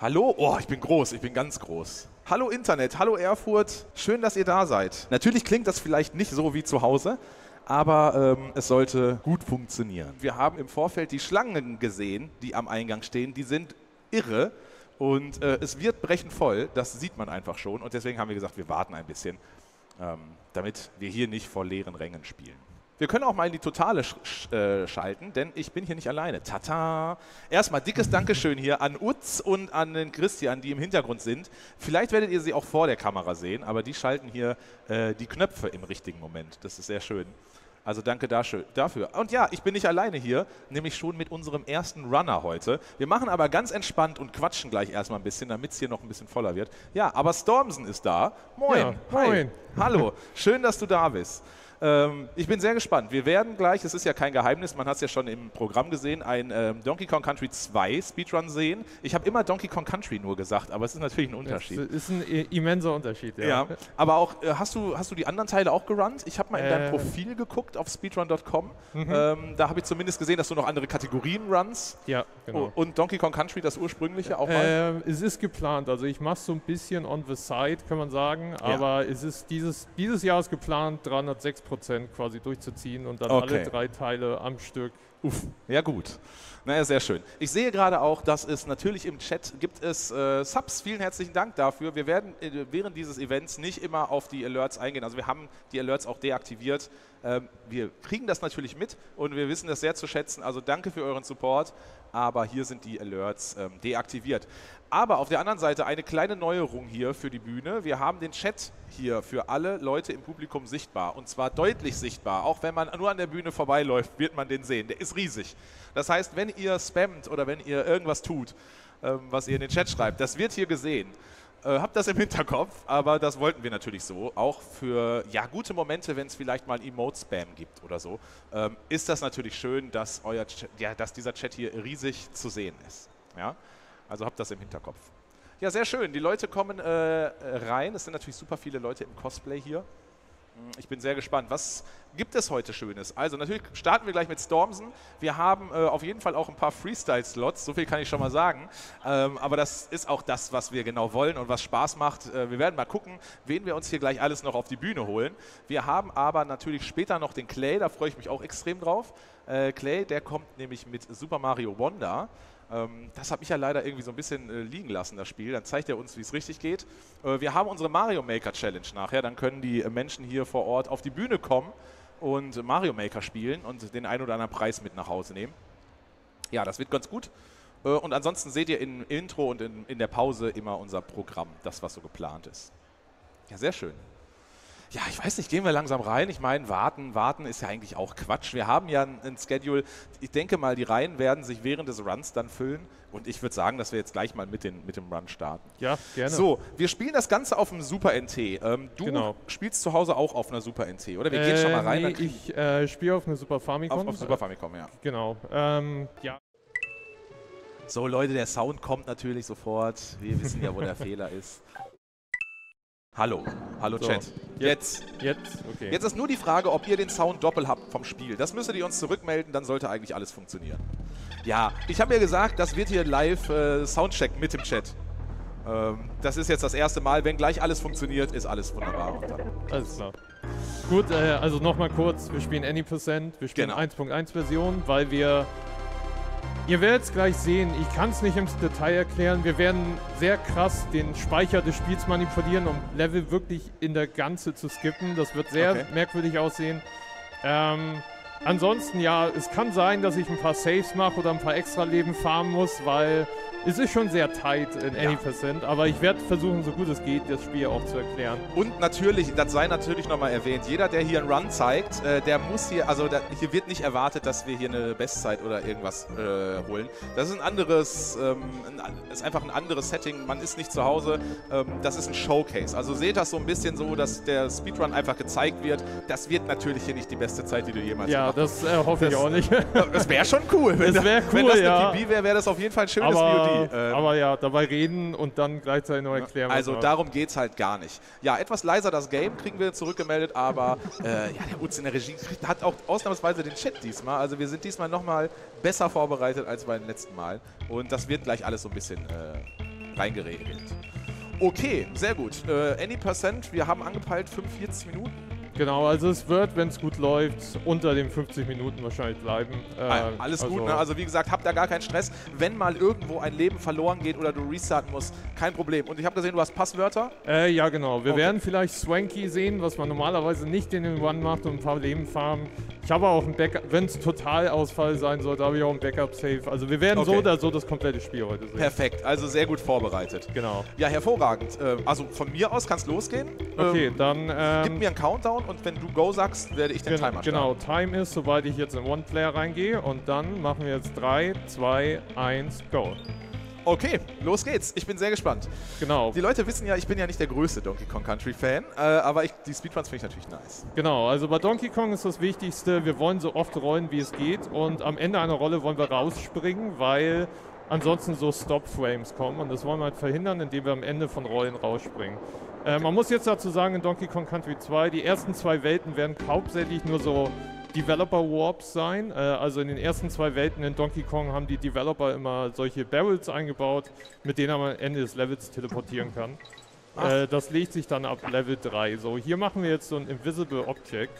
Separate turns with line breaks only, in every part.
Hallo? Oh, ich bin groß, ich bin ganz groß. Hallo Internet, hallo Erfurt, schön, dass ihr da seid. Natürlich klingt das vielleicht nicht so wie zu Hause, aber ähm, es sollte gut funktionieren. Wir haben im Vorfeld die Schlangen gesehen, die am Eingang stehen. Die sind irre und äh, es wird brechend voll. Das sieht man einfach schon und deswegen haben wir gesagt, wir warten ein bisschen, ähm, damit wir hier nicht vor leeren Rängen spielen. Wir können auch mal in die Totale sch sch äh, schalten, denn ich bin hier nicht alleine. Tata! Erstmal dickes Dankeschön hier an Utz und an den Christian, die im Hintergrund sind. Vielleicht werdet ihr sie auch vor der Kamera sehen, aber die schalten hier äh, die Knöpfe im richtigen Moment. Das ist sehr schön. Also danke dafür. Und ja, ich bin nicht alleine hier, nämlich schon mit unserem ersten Runner heute. Wir machen aber ganz entspannt und quatschen gleich erstmal ein bisschen, damit es hier noch ein bisschen voller wird. Ja, aber Stormsen ist da. Moin. Ja,
moin.
Hallo. Schön, dass du da bist. Ähm, ich bin sehr gespannt. Wir werden gleich, es ist ja kein Geheimnis, man hat es ja schon im Programm gesehen, ein ähm, Donkey Kong Country 2 Speedrun sehen. Ich habe immer Donkey Kong Country nur gesagt, aber es ist natürlich ein Unterschied.
Es ist ein immenser Unterschied, ja.
ja aber auch, äh, hast, du, hast du die anderen Teile auch gerannt? Ich habe mal in äh, dein Profil geguckt auf speedrun.com. Mhm. Ähm, da habe ich zumindest gesehen, dass du noch andere Kategorien runs.
Ja, genau.
Und Donkey Kong Country, das ursprüngliche, auch mal?
Äh, es ist geplant. Also ich mache so ein bisschen on the side, kann man sagen. Aber ja. es ist dieses, dieses Jahr ist geplant, 306 Prozent quasi durch durchzuziehen und dann okay. alle drei Teile am Stück.
Uff, ja gut. Naja, sehr schön. Ich sehe gerade auch, dass es natürlich im Chat gibt es äh, Subs. Vielen herzlichen Dank dafür. Wir werden äh, während dieses Events nicht immer auf die Alerts eingehen. Also wir haben die Alerts auch deaktiviert. Ähm, wir kriegen das natürlich mit und wir wissen das sehr zu schätzen. Also danke für euren Support. Aber hier sind die Alerts ähm, deaktiviert. Aber auf der anderen Seite eine kleine Neuerung hier für die Bühne. Wir haben den Chat hier für alle Leute im Publikum sichtbar. Und zwar deutlich sichtbar. Auch wenn man nur an der Bühne vorbeiläuft, wird man den sehen. Der ist riesig. Das heißt, wenn ihr spammt oder wenn ihr irgendwas tut, ähm, was ihr in den Chat schreibt, das wird hier gesehen. Äh, habt das im Hinterkopf, aber das wollten wir natürlich so. Auch für ja, gute Momente, wenn es vielleicht mal Emote-Spam gibt oder so, ähm, ist das natürlich schön, dass, euer ja, dass dieser Chat hier riesig zu sehen ist. Ja? Also habt das im Hinterkopf. Ja, sehr schön. Die Leute kommen äh, rein. Es sind natürlich super viele Leute im Cosplay hier. Ich bin sehr gespannt. Was gibt es heute Schönes? Also natürlich starten wir gleich mit Stormsen. Wir haben äh, auf jeden Fall auch ein paar Freestyle-Slots, so viel kann ich schon mal sagen. Ähm, aber das ist auch das, was wir genau wollen und was Spaß macht. Äh, wir werden mal gucken, wen wir uns hier gleich alles noch auf die Bühne holen. Wir haben aber natürlich später noch den Clay, da freue ich mich auch extrem drauf. Äh, Clay, der kommt nämlich mit Super Mario Wonder. Ähm, das habe ich ja leider irgendwie so ein bisschen äh, liegen lassen, das Spiel. Dann zeigt er uns, wie es richtig geht. Äh, wir haben unsere Mario Maker Challenge nachher. Dann können die äh, Menschen hier vor Ort auf die Bühne kommen und Mario Maker spielen und den einen oder anderen Preis mit nach Hause nehmen. Ja, das wird ganz gut. Äh, und ansonsten seht ihr im Intro und in, in der Pause immer unser Programm, das, was so geplant ist. Ja, sehr schön. Ja, ich weiß nicht, gehen wir langsam rein. Ich meine, warten, warten ist ja eigentlich auch Quatsch. Wir haben ja ein, ein Schedule. Ich denke mal, die Reihen werden sich während des Runs dann füllen. Und ich würde sagen, dass wir jetzt gleich mal mit, den, mit dem Run starten.
Ja, gerne.
So, wir spielen das Ganze auf dem Super NT. Ähm, du genau. spielst zu Hause auch auf einer Super NT, oder? Wir äh, gehen schon mal rein.
Nee, ich äh, spiele auf einer Super Famicom.
Auf, auf Super Famicom, ja.
Genau. Ähm, ja.
So, Leute, der Sound kommt natürlich sofort. Wir wissen ja, wo der Fehler ist. Hallo, hallo so, Chat.
Jetzt. Jetzt,
okay. Jetzt ist nur die Frage, ob ihr den Sound doppelt habt vom Spiel. Das müsstet ihr uns zurückmelden, dann sollte eigentlich alles funktionieren. Ja, ich habe ja gesagt, das wird hier live äh, Soundcheck mit dem Chat. Ähm, das ist jetzt das erste Mal. Wenn gleich alles funktioniert, ist alles wunderbar.
Alles klar. Gut, äh, also nochmal kurz. Wir spielen Any%. Wir spielen genau. 1.1 Version, weil wir Ihr werdet es gleich sehen, ich kann es nicht im Detail erklären. Wir werden sehr krass den Speicher des Spiels manipulieren, um Level wirklich in der Ganze zu skippen. Das wird sehr okay. merkwürdig aussehen. Ähm, ansonsten, ja, es kann sein, dass ich ein paar Saves mache oder ein paar extra Leben farmen muss, weil es ist schon sehr tight in ja. Any Percent, aber ich werde versuchen, so gut es geht, das Spiel auch zu erklären.
Und natürlich, das sei natürlich nochmal erwähnt, jeder, der hier einen Run zeigt, äh, der muss hier, also da, hier wird nicht erwartet, dass wir hier eine Bestzeit oder irgendwas äh, holen. Das ist ein anderes, ähm, ein, ist einfach ein anderes Setting. Man ist nicht zu Hause. Ähm, das ist ein Showcase. Also seht das so ein bisschen so, dass der Speedrun einfach gezeigt wird. Das wird natürlich hier nicht die beste Zeit, die du jemals
Ja, das äh, hoffe das, ich auch nicht.
das wäre schon cool.
das wäre cool,
Wenn das eine
ja.
PB wäre, wäre das auf jeden Fall ein schönes aber
die. Ähm, aber ja, dabei reden und dann gleichzeitig noch erklären.
Also darum geht es halt gar nicht. Ja, etwas leiser das Game kriegen wir zurückgemeldet, aber äh, ja, der Utz in der Regie hat auch ausnahmsweise den Chat diesmal. Also wir sind diesmal nochmal besser vorbereitet als beim letzten Mal. Und das wird gleich alles so ein bisschen äh, reingeregelt. Okay, sehr gut. Äh, Any Percent, wir haben angepeilt 45 Minuten.
Genau, also es wird, wenn es gut läuft, unter den 50 Minuten wahrscheinlich bleiben.
Äh, Alles also gut, ne? Also wie gesagt, habt da gar keinen Stress. Wenn mal irgendwo ein Leben verloren geht oder du restarten musst, kein Problem. Und ich habe gesehen, du hast Passwörter?
Äh, ja, genau. Wir okay. werden vielleicht Swanky sehen, was man normalerweise nicht in den One macht und ein paar Leben farmen. Ich habe auch ein Backup, wenn es Totalausfall sein sollte, habe ich auch ein Backup-Safe. Also wir werden okay. so oder so das komplette Spiel heute sehen.
Perfekt, also sehr gut vorbereitet.
Genau.
Ja, hervorragend. Äh, also von mir aus kann es losgehen.
Okay, ähm, dann...
Ähm, gib mir einen Countdown und wenn du Go sagst, werde ich den
Gen
Timer
starten. Genau, Time ist, sobald ich jetzt in One-Player reingehe und dann machen wir jetzt 3, 2, 1, Go.
Okay, los geht's. Ich bin sehr gespannt.
Genau.
Die Leute wissen ja, ich bin ja nicht der größte Donkey Kong Country Fan, äh, aber ich, die Speedruns finde ich natürlich nice.
Genau, also bei Donkey Kong ist das Wichtigste, wir wollen so oft rollen, wie es geht und am Ende einer Rolle wollen wir rausspringen, weil ansonsten so Stop-Frames kommen und das wollen wir halt verhindern, indem wir am Ende von Rollen rausspringen. Äh, man muss jetzt dazu sagen, in Donkey Kong Country 2, die ersten zwei Welten werden hauptsächlich nur so Developer Warps sein. Äh, also in den ersten zwei Welten in Donkey Kong haben die Developer immer solche Barrels eingebaut, mit denen man am Ende des Levels teleportieren kann. Äh, das legt sich dann ab Level 3. So, hier machen wir jetzt so ein Invisible Object.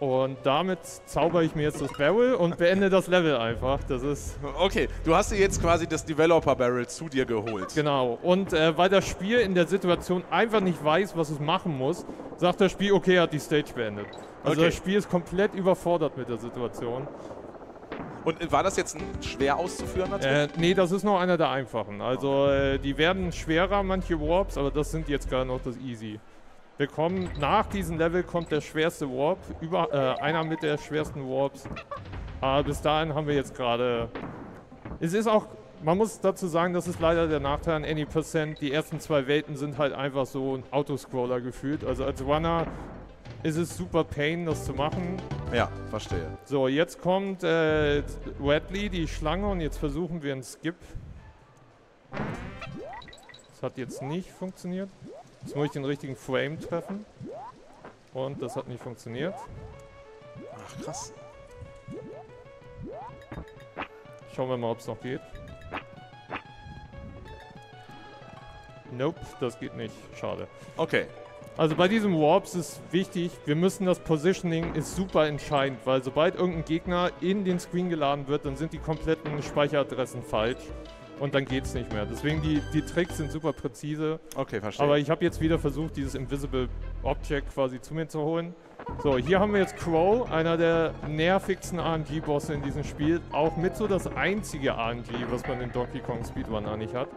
Und damit zauber ich mir jetzt das Barrel und beende das Level einfach. Das ist.
Okay, du hast dir jetzt quasi das Developer Barrel zu dir geholt.
Genau. Und äh, weil das Spiel in der Situation einfach nicht weiß, was es machen muss, sagt das Spiel, okay, er hat die Stage beendet. Also okay. das Spiel ist komplett überfordert mit der Situation.
Und war das jetzt schwer auszuführen
natürlich? Äh, nee, das ist noch einer der einfachen. Also äh, die werden schwerer, manche Warps, aber das sind jetzt gerade noch das Easy. Wir kommen, nach diesem Level kommt der schwerste Warp, über, äh, einer mit der schwersten Warps. Aber bis dahin haben wir jetzt gerade... Es ist auch, man muss dazu sagen, das ist leider der Nachteil an Any Percent. Die ersten zwei Welten sind halt einfach so ein Autoscroller gefühlt. Also als Runner ist es super pain, das zu machen.
Ja, verstehe.
So, jetzt kommt äh, Radley, die Schlange, und jetzt versuchen wir einen Skip. Das hat jetzt nicht funktioniert. Jetzt muss ich den richtigen Frame treffen. Und das hat nicht funktioniert.
Ach, krass.
Schauen wir mal, ob es noch geht. Nope, das geht nicht. Schade.
Okay.
Also bei diesem Warps ist wichtig, wir müssen das Positioning ist super entscheidend, weil sobald irgendein Gegner in den Screen geladen wird, dann sind die kompletten Speicheradressen falsch und dann geht es nicht mehr. Deswegen die, die Tricks sind super präzise.
Okay, verstehe.
Aber ich habe jetzt wieder versucht, dieses Invisible Object quasi zu mir zu holen. So, hier haben wir jetzt Crow, einer der nervigsten RNG-Bosse in diesem Spiel. Auch mit so das einzige RNG, was man in Donkey Kong Speedrun eigentlich hat.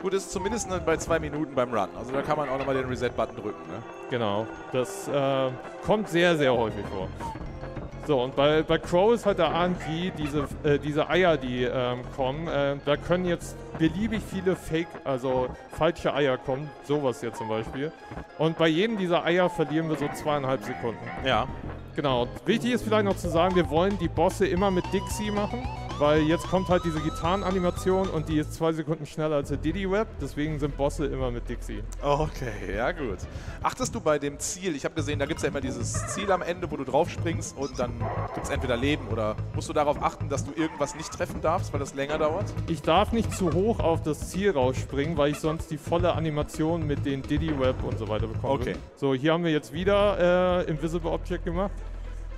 Gut, ist zumindest bei zwei Minuten beim Run. Also da kann man auch nochmal den Reset-Button drücken. Ne?
Genau, das äh, kommt sehr, sehr häufig vor. So, und bei, bei Crow ist halt der RNG, diese, äh, diese Eier, die ähm, kommen, äh, da können jetzt beliebig viele Fake, also falsche Eier kommen, sowas hier zum Beispiel. Und bei jedem dieser Eier verlieren wir so zweieinhalb Sekunden.
Ja.
Genau. Wichtig ist vielleicht noch zu sagen, wir wollen die Bosse immer mit Dixie machen. Weil jetzt kommt halt diese Gitarrenanimation und die ist zwei Sekunden schneller als der Diddy-Web. Deswegen sind Bosse immer mit Dixie.
Okay, ja gut. Achtest du bei dem Ziel, ich habe gesehen, da gibt es ja immer dieses Ziel am Ende, wo du drauf springst und dann gibt es entweder Leben oder musst du darauf achten, dass du irgendwas nicht treffen darfst, weil das länger dauert?
Ich darf nicht zu hoch auf das Ziel rausspringen, weil ich sonst die volle Animation mit den Diddy-Web und so weiter bekomme.
Okay.
So, hier haben wir jetzt wieder äh, Invisible Object gemacht.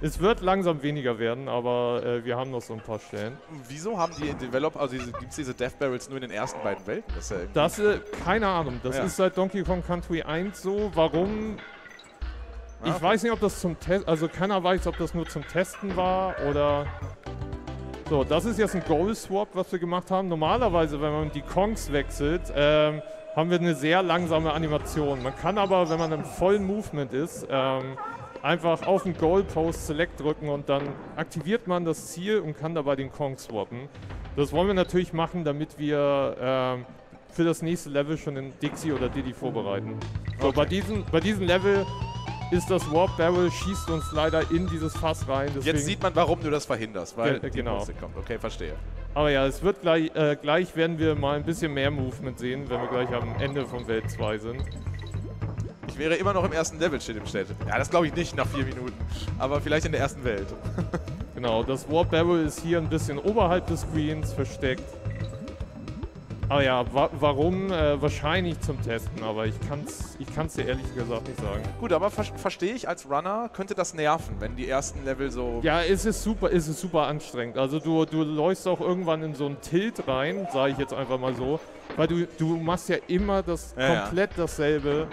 Es wird langsam weniger werden, aber äh, wir haben noch so ein paar Stellen.
Wieso haben die Developer, also gibt es diese Death Barrels nur in den ersten beiden Welten?
Das, ist ja das äh, keine Ahnung. Das ja. ist seit Donkey Kong Country 1 so. Warum? Ah, ich weiß nicht, ob das zum Test, also keiner weiß, ob das nur zum Testen war oder. So, das ist jetzt ein Goal Swap, was wir gemacht haben. Normalerweise, wenn man die Kongs wechselt, ähm, haben wir eine sehr langsame Animation. Man kann aber, wenn man im vollen Movement ist, ähm, einfach auf den Goalpost Select drücken und dann aktiviert man das Ziel und kann dabei den Kong swappen. Das wollen wir natürlich machen, damit wir ähm, für das nächste Level schon den Dixie oder Diddy vorbereiten. So, okay. bei, diesem, bei diesem Level ist das Warp Barrel, schießt uns leider in dieses Fass rein.
Jetzt sieht man, warum du das verhinderst, weil
Ge genau. die
kommt. Okay, verstehe.
Aber ja, es wird gleich, äh, gleich werden wir mal ein bisschen mehr Movement sehen, wenn wir gleich am Ende von Welt 2 sind.
Wäre immer noch im ersten Level, steht im Chat. Ja, das glaube ich nicht nach vier Minuten. Aber vielleicht in der ersten Welt.
genau, das Warp Barrel ist hier ein bisschen oberhalb des Screens versteckt. Aber ja, wa warum? Äh, wahrscheinlich zum Testen, aber ich kann es ich kann's dir ehrlich gesagt nicht sagen.
Gut, aber ver verstehe ich, als Runner könnte das nerven, wenn die ersten Level so...
Ja, es ist super, es ist super anstrengend. Also du, du läufst auch irgendwann in so einen Tilt rein, sage ich jetzt einfach mal so, weil du, du machst ja immer das ja, komplett ja. dasselbe.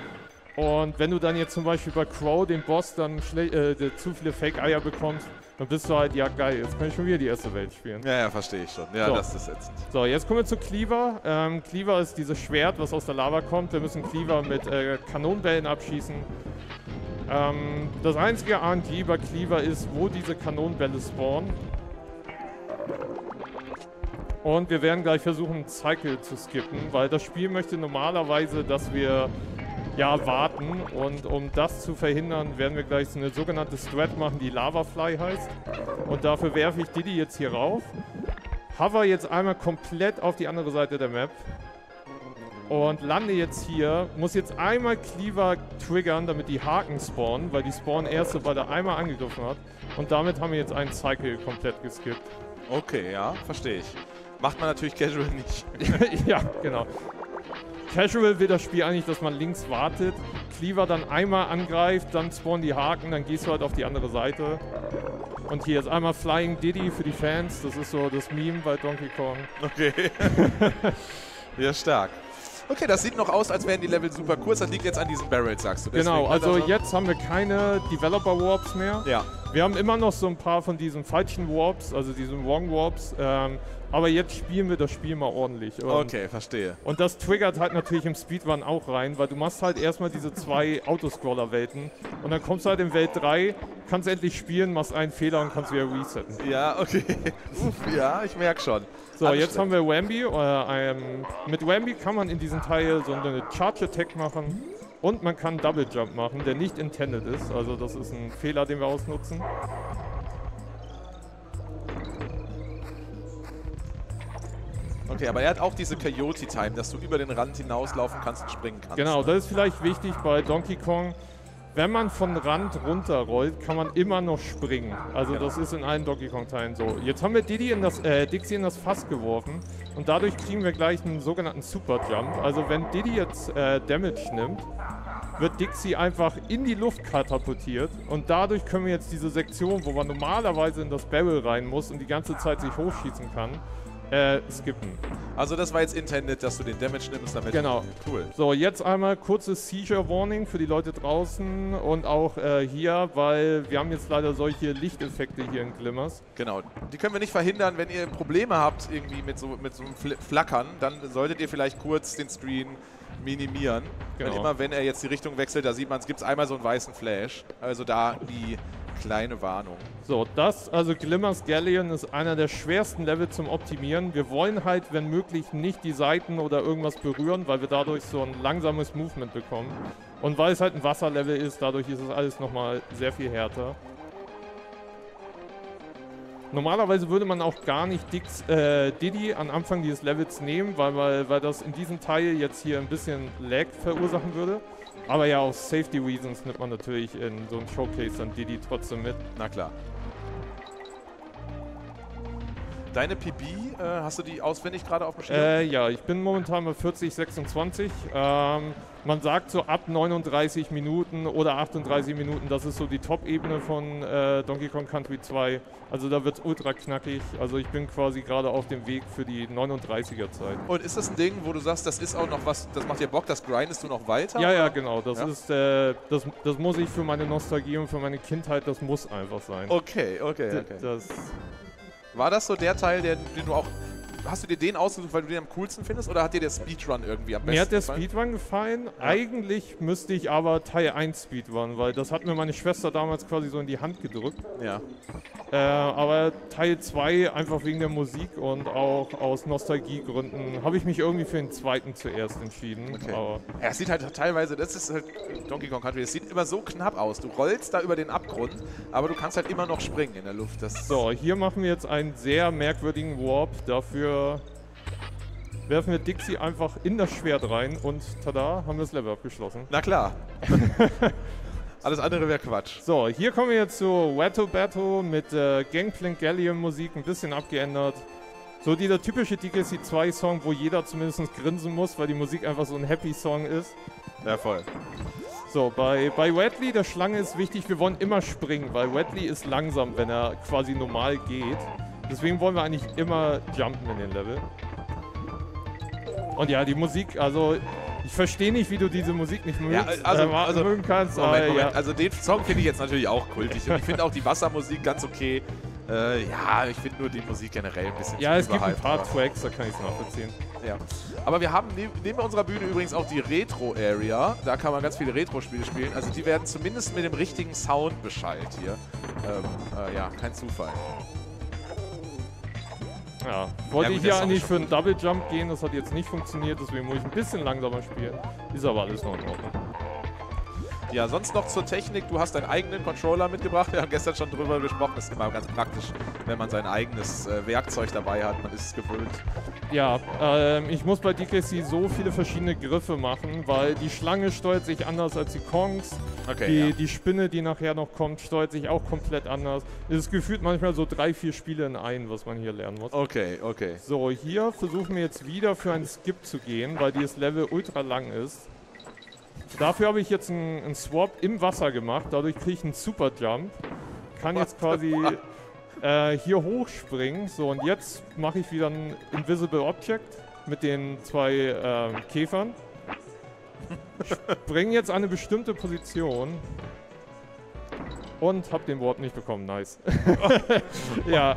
Und wenn du dann jetzt zum Beispiel bei Crow, den Boss, dann äh, zu viele Fake-Eier bekommst, dann bist du halt, ja geil, jetzt kann ich schon wieder die erste Welt spielen.
Ja, ja, verstehe ich schon. Ja, so. das ist ätzend.
So, jetzt kommen wir zu Cleaver. Ähm, Cleaver ist dieses Schwert, was aus der Lava kommt. Wir müssen Cleaver mit äh, Kanonenbällen abschießen. Ähm, das einzige ANG bei Cleaver ist, wo diese Kanonenbälle spawnen. Und wir werden gleich versuchen, Cycle zu skippen, weil das Spiel möchte normalerweise, dass wir ja, warten. Und um das zu verhindern, werden wir gleich so eine sogenannte Strat machen, die Lavafly heißt. Und dafür werfe ich Diddy jetzt hier rauf. Hover jetzt einmal komplett auf die andere Seite der Map. Und lande jetzt hier. Muss jetzt einmal Cleaver triggern, damit die Haken spawnen, weil die spawnen erst, sobald er einmal angegriffen hat. Und damit haben wir jetzt einen Cycle komplett geskippt.
Okay, ja, verstehe ich. Macht man natürlich casual nicht.
ja, genau. Casual will das Spiel eigentlich, dass man links wartet, Cleaver dann einmal angreift, dann spawnen die Haken, dann gehst du halt auf die andere Seite. Und hier ist einmal Flying Diddy für die Fans, das ist so das Meme bei Donkey Kong.
Okay. ja, stark. Okay, das sieht noch aus, als wären die Level super kurz. Das liegt jetzt an diesen Barrels, sagst du.
Deswegen genau, also jetzt haben wir keine Developer Warps mehr.
Ja.
Wir haben immer noch so ein paar von diesen falschen Warps, also diesen Wrong Warps. Ähm, aber jetzt spielen wir das Spiel mal ordentlich.
Und, okay, verstehe.
Und das triggert halt natürlich im Speedrun auch rein, weil du machst halt erstmal diese zwei Autoscroller-Welten und dann kommst du halt in Welt 3, kannst endlich spielen, machst einen Fehler und kannst wieder resetten.
Ja, okay. Uff, ja, ich merke schon.
So, jetzt haben wir Wambi. Äh, ähm, mit Wambi kann man in diesem Teil so eine Charge Attack machen und man kann Double Jump machen, der nicht intended ist. Also das ist ein Fehler, den wir ausnutzen.
Okay, aber er hat auch diese Coyote-Time, dass du über den Rand hinauslaufen kannst und springen kannst.
Genau, das ist vielleicht wichtig bei Donkey Kong. Wenn man von Rand runterrollt, kann man immer noch springen. Also genau. das ist in allen Donkey Kong-Teilen so. Jetzt haben wir Diddy in das, äh, Dixie in das Fass geworfen und dadurch kriegen wir gleich einen sogenannten Super Jump. Also wenn Diddy jetzt äh, Damage nimmt, wird Dixie einfach in die Luft katapultiert und dadurch können wir jetzt diese Sektion, wo man normalerweise in das Barrel rein muss und die ganze Zeit sich hochschießen kann, äh, skippen.
Also das war jetzt intended, dass du den Damage nimmst damit.
Genau. Cool. So, jetzt einmal kurzes Seizure Warning für die Leute draußen und auch äh, hier, weil wir haben jetzt leider solche Lichteffekte hier in Glimmers.
Genau. Die können wir nicht verhindern. Wenn ihr Probleme habt irgendwie mit so, mit so einem Flackern, dann solltet ihr vielleicht kurz den Screen minimieren. Genau. Weil immer wenn er jetzt die Richtung wechselt, da sieht man, es gibt einmal so einen weißen Flash. Also da die kleine Warnung.
So, das, also Glimmers Galleon ist einer der schwersten Level zum Optimieren. Wir wollen halt, wenn möglich, nicht die Seiten oder irgendwas berühren, weil wir dadurch so ein langsames Movement bekommen. Und weil es halt ein Wasserlevel ist, dadurch ist es alles nochmal sehr viel härter. Normalerweise würde man auch gar nicht Dix, äh, Diddy an Anfang dieses Levels nehmen, weil, weil, weil das in diesem Teil jetzt hier ein bisschen Lag verursachen würde. Aber ja, aus Safety Reasons nimmt man natürlich in so einem Showcase dann Didi trotzdem mit.
Na klar. Deine PB, äh, hast du die auswendig gerade auf dem Schirm?
Äh, ja, ich bin momentan bei 40, 26. Ähm, man sagt so ab 39 Minuten oder 38 Minuten, das ist so die Top-Ebene von äh, Donkey Kong Country 2. Also da wird es ultra knackig. Also ich bin quasi gerade auf dem Weg für die 39er Zeit.
Und ist das ein Ding, wo du sagst, das ist auch noch was, das macht dir Bock, das grindest du noch weiter?
Ja, oder? ja, genau. Das ja? ist, äh, das, das muss ich für meine Nostalgie und für meine Kindheit, das muss einfach sein.
Okay, okay, okay. Das, war das so der Teil, den du auch hast du dir den ausgesucht, weil du den am coolsten findest oder hat dir der Speedrun irgendwie am besten gefallen?
Mir hat der gefallen? Speedrun gefallen. Ja. Eigentlich müsste ich aber Teil 1 Speedrun, weil das hat mir meine Schwester damals quasi so in die Hand gedrückt.
Ja.
Äh, aber Teil 2 einfach wegen der Musik und auch aus Nostalgiegründen habe ich mich irgendwie für den zweiten zuerst entschieden.
Okay. Aber ja, es sieht halt teilweise, das ist halt Donkey Kong Country, es sieht immer so knapp aus. Du rollst da über den Abgrund, aber du kannst halt immer noch springen in der Luft. Das
so, hier machen wir jetzt einen sehr merkwürdigen Warp. Dafür werfen wir Dixie einfach in das Schwert rein und tada, haben wir das Level abgeschlossen.
Na klar. Alles andere wäre Quatsch.
So, hier kommen wir jetzt zu Watto Battle mit äh, Gangplank Galleon Musik, ein bisschen abgeändert. So dieser typische DKC 2 Song, wo jeder zumindest grinsen muss, weil die Musik einfach so ein Happy Song ist.
Ja, voll.
So, bei, bei Wedley, der Schlange ist wichtig, wir wollen immer springen, weil Wedley ist langsam, wenn er quasi normal geht. Deswegen wollen wir eigentlich immer jumpen in den Level. Und ja, die Musik, also ich verstehe nicht, wie du diese Musik nicht mögst,
ja, also,
äh,
also,
mögen kannst.
Moment,
aber,
Moment.
Ja.
Also den Song finde ich jetzt natürlich auch kultig. Und ich finde auch die Wassermusik ganz okay. Äh, ja, ich finde nur die Musik generell ein bisschen
Ja, es gibt ein paar Tracks, da kann ich es nachvollziehen.
Ja. Aber wir haben neb neben unserer Bühne übrigens auch die Retro-Area. Da kann man ganz viele Retro-Spiele spielen. Also die werden zumindest mit dem richtigen Sound beschallt hier. Ähm, äh, ja, kein Zufall.
Ja, wollte
Ja, gut,
ich
Song
eigentlich für einen Double Jump gehen, das hat jetzt nicht funktioniert, deswegen muss ich ein bisschen langsamer spielen. Ist aber alles noch in Ordnung.
Ja, sonst noch zur Technik. Du hast deinen eigenen Controller mitgebracht. Wir haben gestern schon drüber gesprochen. Das ist immer ganz praktisch, wenn man sein eigenes äh, Werkzeug dabei hat. Man ist es gewöhnt.
Ja, ähm, ich muss bei DKC so viele verschiedene Griffe machen, weil die Schlange steuert sich anders als die Kongs.
Okay,
die,
ja.
die Spinne, die nachher noch kommt, steuert sich auch komplett anders. Es ist gefühlt manchmal so drei, vier Spiele in einen, was man hier lernen muss.
Okay, okay.
So, hier versuchen wir jetzt wieder für einen Skip zu gehen, weil dieses Level ultra lang ist. Dafür habe ich jetzt einen, einen Swap im Wasser gemacht, dadurch kriege ich einen Super Jump. Kann jetzt quasi äh, hier hochspringen. So, und jetzt mache ich wieder ein Invisible Object mit den zwei ähm, Käfern. Springe jetzt eine bestimmte Position. Und habe den Warp nicht bekommen. Nice. ja,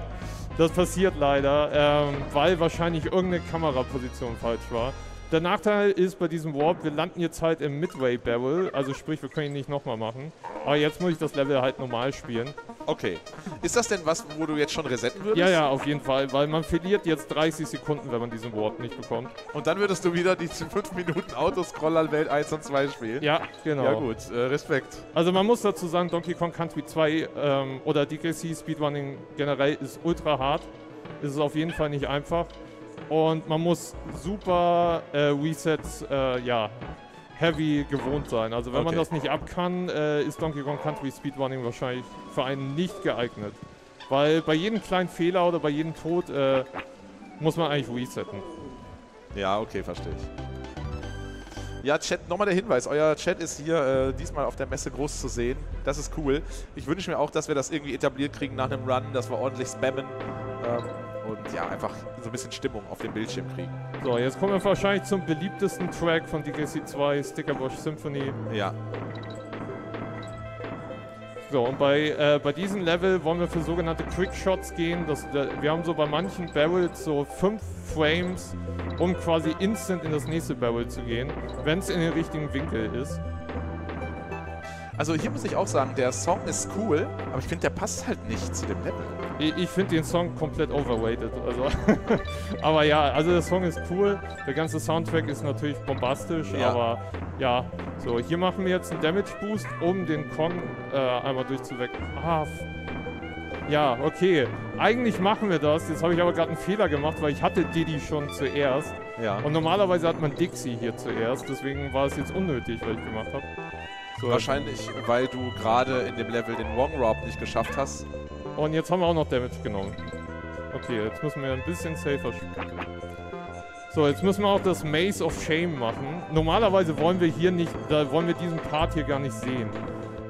das passiert leider, ähm, weil wahrscheinlich irgendeine Kameraposition falsch war. Der Nachteil ist bei diesem Warp, wir landen jetzt halt im Midway Barrel, also sprich, wir können ihn nicht nochmal machen. Aber jetzt muss ich das Level halt normal spielen.
Okay. Ist das denn was, wo du jetzt schon resetten würdest?
Ja, ja, auf jeden Fall, weil man verliert jetzt 30 Sekunden, wenn man diesen Warp nicht bekommt.
Und dann würdest du wieder die 5 Minuten Autoscroller Welt 1 und 2 spielen?
Ja, genau.
Ja gut, äh, Respekt.
Also man muss dazu sagen, Donkey Kong Country 2 ähm, oder DKC Speedrunning generell ist ultra hart. Ist es auf jeden Fall nicht einfach. Und man muss super äh, Resets, äh, ja, heavy gewohnt sein. Also wenn man
Okay.
das nicht ab kann, äh, ist Donkey Kong Country Speedrunning wahrscheinlich für einen nicht geeignet. Weil bei jedem kleinen Fehler oder bei jedem Tod äh, muss man eigentlich resetten.
Ja, okay, verstehe ich. Ja, Chat, nochmal der Hinweis. Euer Chat ist hier äh, diesmal auf der Messe groß zu sehen. Das ist cool. Ich wünsche mir auch, dass wir das irgendwie etabliert kriegen nach einem Run, dass wir ordentlich spammen ähm, und ja, einfach so ein bisschen Stimmung auf dem Bildschirm kriegen.
So, jetzt kommen wir wahrscheinlich zum beliebtesten Track von DKC 2, Stickerbush Symphony.
Ja,
So, und bei, äh, bei diesem Level wollen wir für sogenannte Quick Shots gehen. Das, da, wir haben so bei manchen Barrels so fünf Frames, um quasi instant in das nächste Barrel zu gehen, wenn es in den richtigen Winkel ist.
also hier muss ich auch sagen, der Song ist cool, aber ich finde, der passt halt nicht zu dem Level.
Ich, ich finde den Song komplett overrated. Also aber ja, also der Song ist cool. Der ganze Soundtrack ist natürlich bombastisch,
Ja.
aber ja. So, hier machen wir jetzt einen Damage Boost, um den Kong äh, einmal durchzuwecken. Ah, ja, okay. Eigentlich machen wir das. Jetzt habe ich aber gerade einen Fehler gemacht, weil ich hatte Diddy schon zuerst.
Ja.
Und normalerweise hat man Dixie hier zuerst. Deswegen war es jetzt unnötig, was ich gemacht habe. So,
Wahrscheinlich, weil du gerade in dem Level den Wong Rob nicht geschafft hast.
Und jetzt haben wir auch noch Damage genommen. Okay, jetzt müssen wir ein bisschen safer spielen. So, jetzt müssen wir auch das Maze of Shame machen. Normalerweise wollen wir hier nicht, da wollen wir diesen Part hier gar nicht sehen.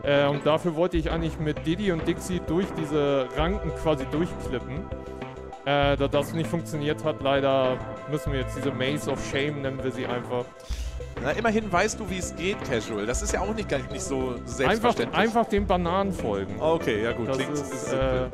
Äh, und dafür wollte ich eigentlich mit Diddy und Dixie durch diese Ranken quasi durchklippen. Äh, da das nicht funktioniert hat, leider müssen wir jetzt diese Maze of Shame, nennen wir sie einfach.
Na, immerhin weißt du, wie es geht, Casual. Das ist ja auch nicht, nicht so
Einfach,
selbstverständlich.
einfach den Bananen folgen.
Okay, ja gut,
Das
klingt
ist, äh,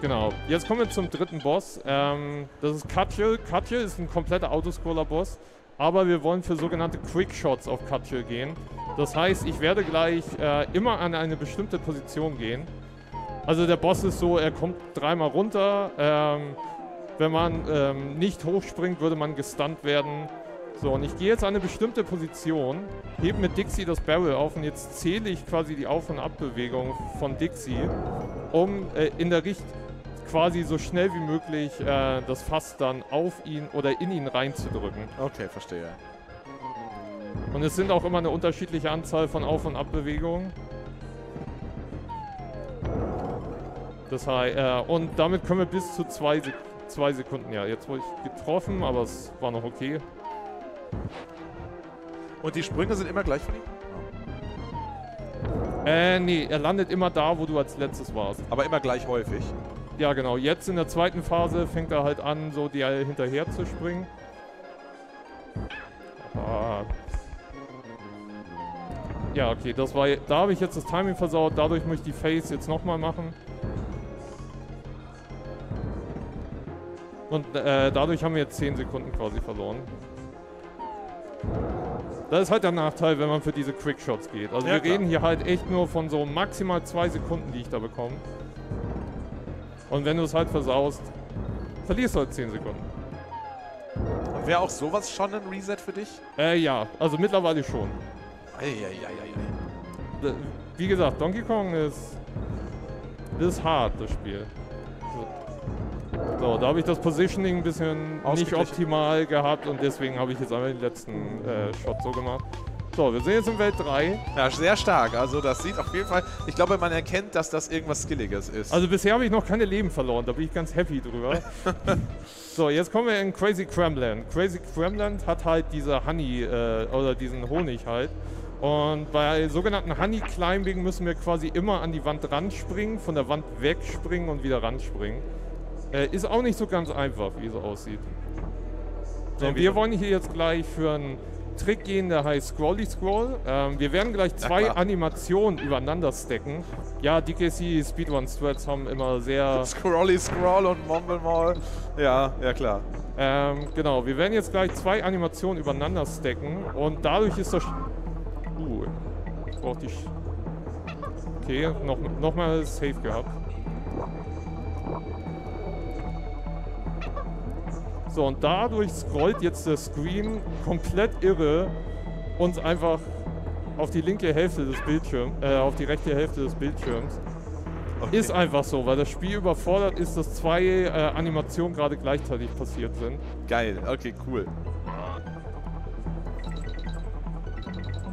genau. Jetzt kommen wir zum dritten Boss. Ähm, das ist Katjel. Katjel ist ein kompletter Autoscroller-Boss, aber wir wollen für sogenannte Quick-Shots auf Katjel gehen. Das heißt, ich werde gleich äh, immer an eine bestimmte Position gehen. Also der Boss ist so, er kommt dreimal runter. Ähm, wenn man ähm, nicht hochspringt, würde man gestunt werden. So, und ich gehe jetzt an eine bestimmte Position, hebe mit Dixie das Barrel auf und jetzt zähle ich quasi die Auf- und Abbewegung von Dixie, um äh, in der Richt quasi so schnell wie möglich äh, das Fass dann auf ihn oder in ihn reinzudrücken.
Okay, verstehe.
Und es sind auch immer eine unterschiedliche Anzahl von Auf- und Abbewegungen. Das heißt, äh, und damit können wir bis zu zwei, Sek zwei Sekunden. Ja, jetzt wurde ich getroffen, aber es war noch okay.
Und die Sprünge sind immer gleich von ihm?
Äh, nee, er landet immer da, wo du als letztes warst.
Aber immer gleich häufig?
Ja, genau. Jetzt in der zweiten Phase fängt er halt an, so dir hinterher zu springen. Ah. Ja, okay, das war. Da habe ich jetzt das Timing versaut. Dadurch muss ich die Face jetzt nochmal machen. Und äh, dadurch haben wir jetzt 10 Sekunden quasi verloren. Das ist halt der Nachteil, wenn man für diese Quickshots geht. Also ja, wir klar. reden hier halt echt nur von so maximal 2 Sekunden, die ich da bekomme. Und wenn du es halt versaust, verlierst du halt 10 Sekunden.
Wäre auch sowas schon ein Reset für dich?
Äh, ja, also mittlerweile schon.
Eieieiei.
Wie gesagt, Donkey Kong ist, ist hart, das Spiel. So, da habe ich das Positioning ein bisschen nicht optimal gehabt und deswegen habe ich jetzt einmal den letzten äh, Shot so gemacht. So, wir sind jetzt in Welt 3.
Ja, sehr stark. Also das sieht auf jeden Fall, ich glaube, man erkennt, dass das irgendwas Skilliges ist.
Also bisher habe ich noch keine Leben verloren, da bin ich ganz happy drüber. so, jetzt kommen wir in Crazy Cramland. Crazy Cramland hat halt diese Honey, äh, oder diesen Honig halt. Und bei sogenannten Honey Climbing müssen wir quasi immer an die Wand ranspringen, von der Wand wegspringen und wieder ranspringen. Äh, ist auch nicht so ganz einfach, wie es aussieht. So, wir wollen hier jetzt gleich für einen Trick gehen, der heißt Scrolly Scroll. Ähm, wir werden gleich zwei Animationen übereinander stacken. Ja, DKC Speedrun Threads haben immer sehr.
Scrolly Scroll und Mumble Mall. Ja, ja klar.
Ähm, genau, wir werden jetzt gleich zwei Animationen übereinander stacken und dadurch ist das. Uh, ich brauch die. Okay, noch, noch mal Safe gehabt. So, und dadurch scrollt jetzt der Screen komplett irre uns einfach auf die linke Hälfte des Bildschirms, äh, auf die rechte Hälfte des Bildschirms. Okay. Ist einfach so, weil das Spiel überfordert ist, dass zwei äh, Animationen gerade gleichzeitig passiert sind.
Geil, okay, cool.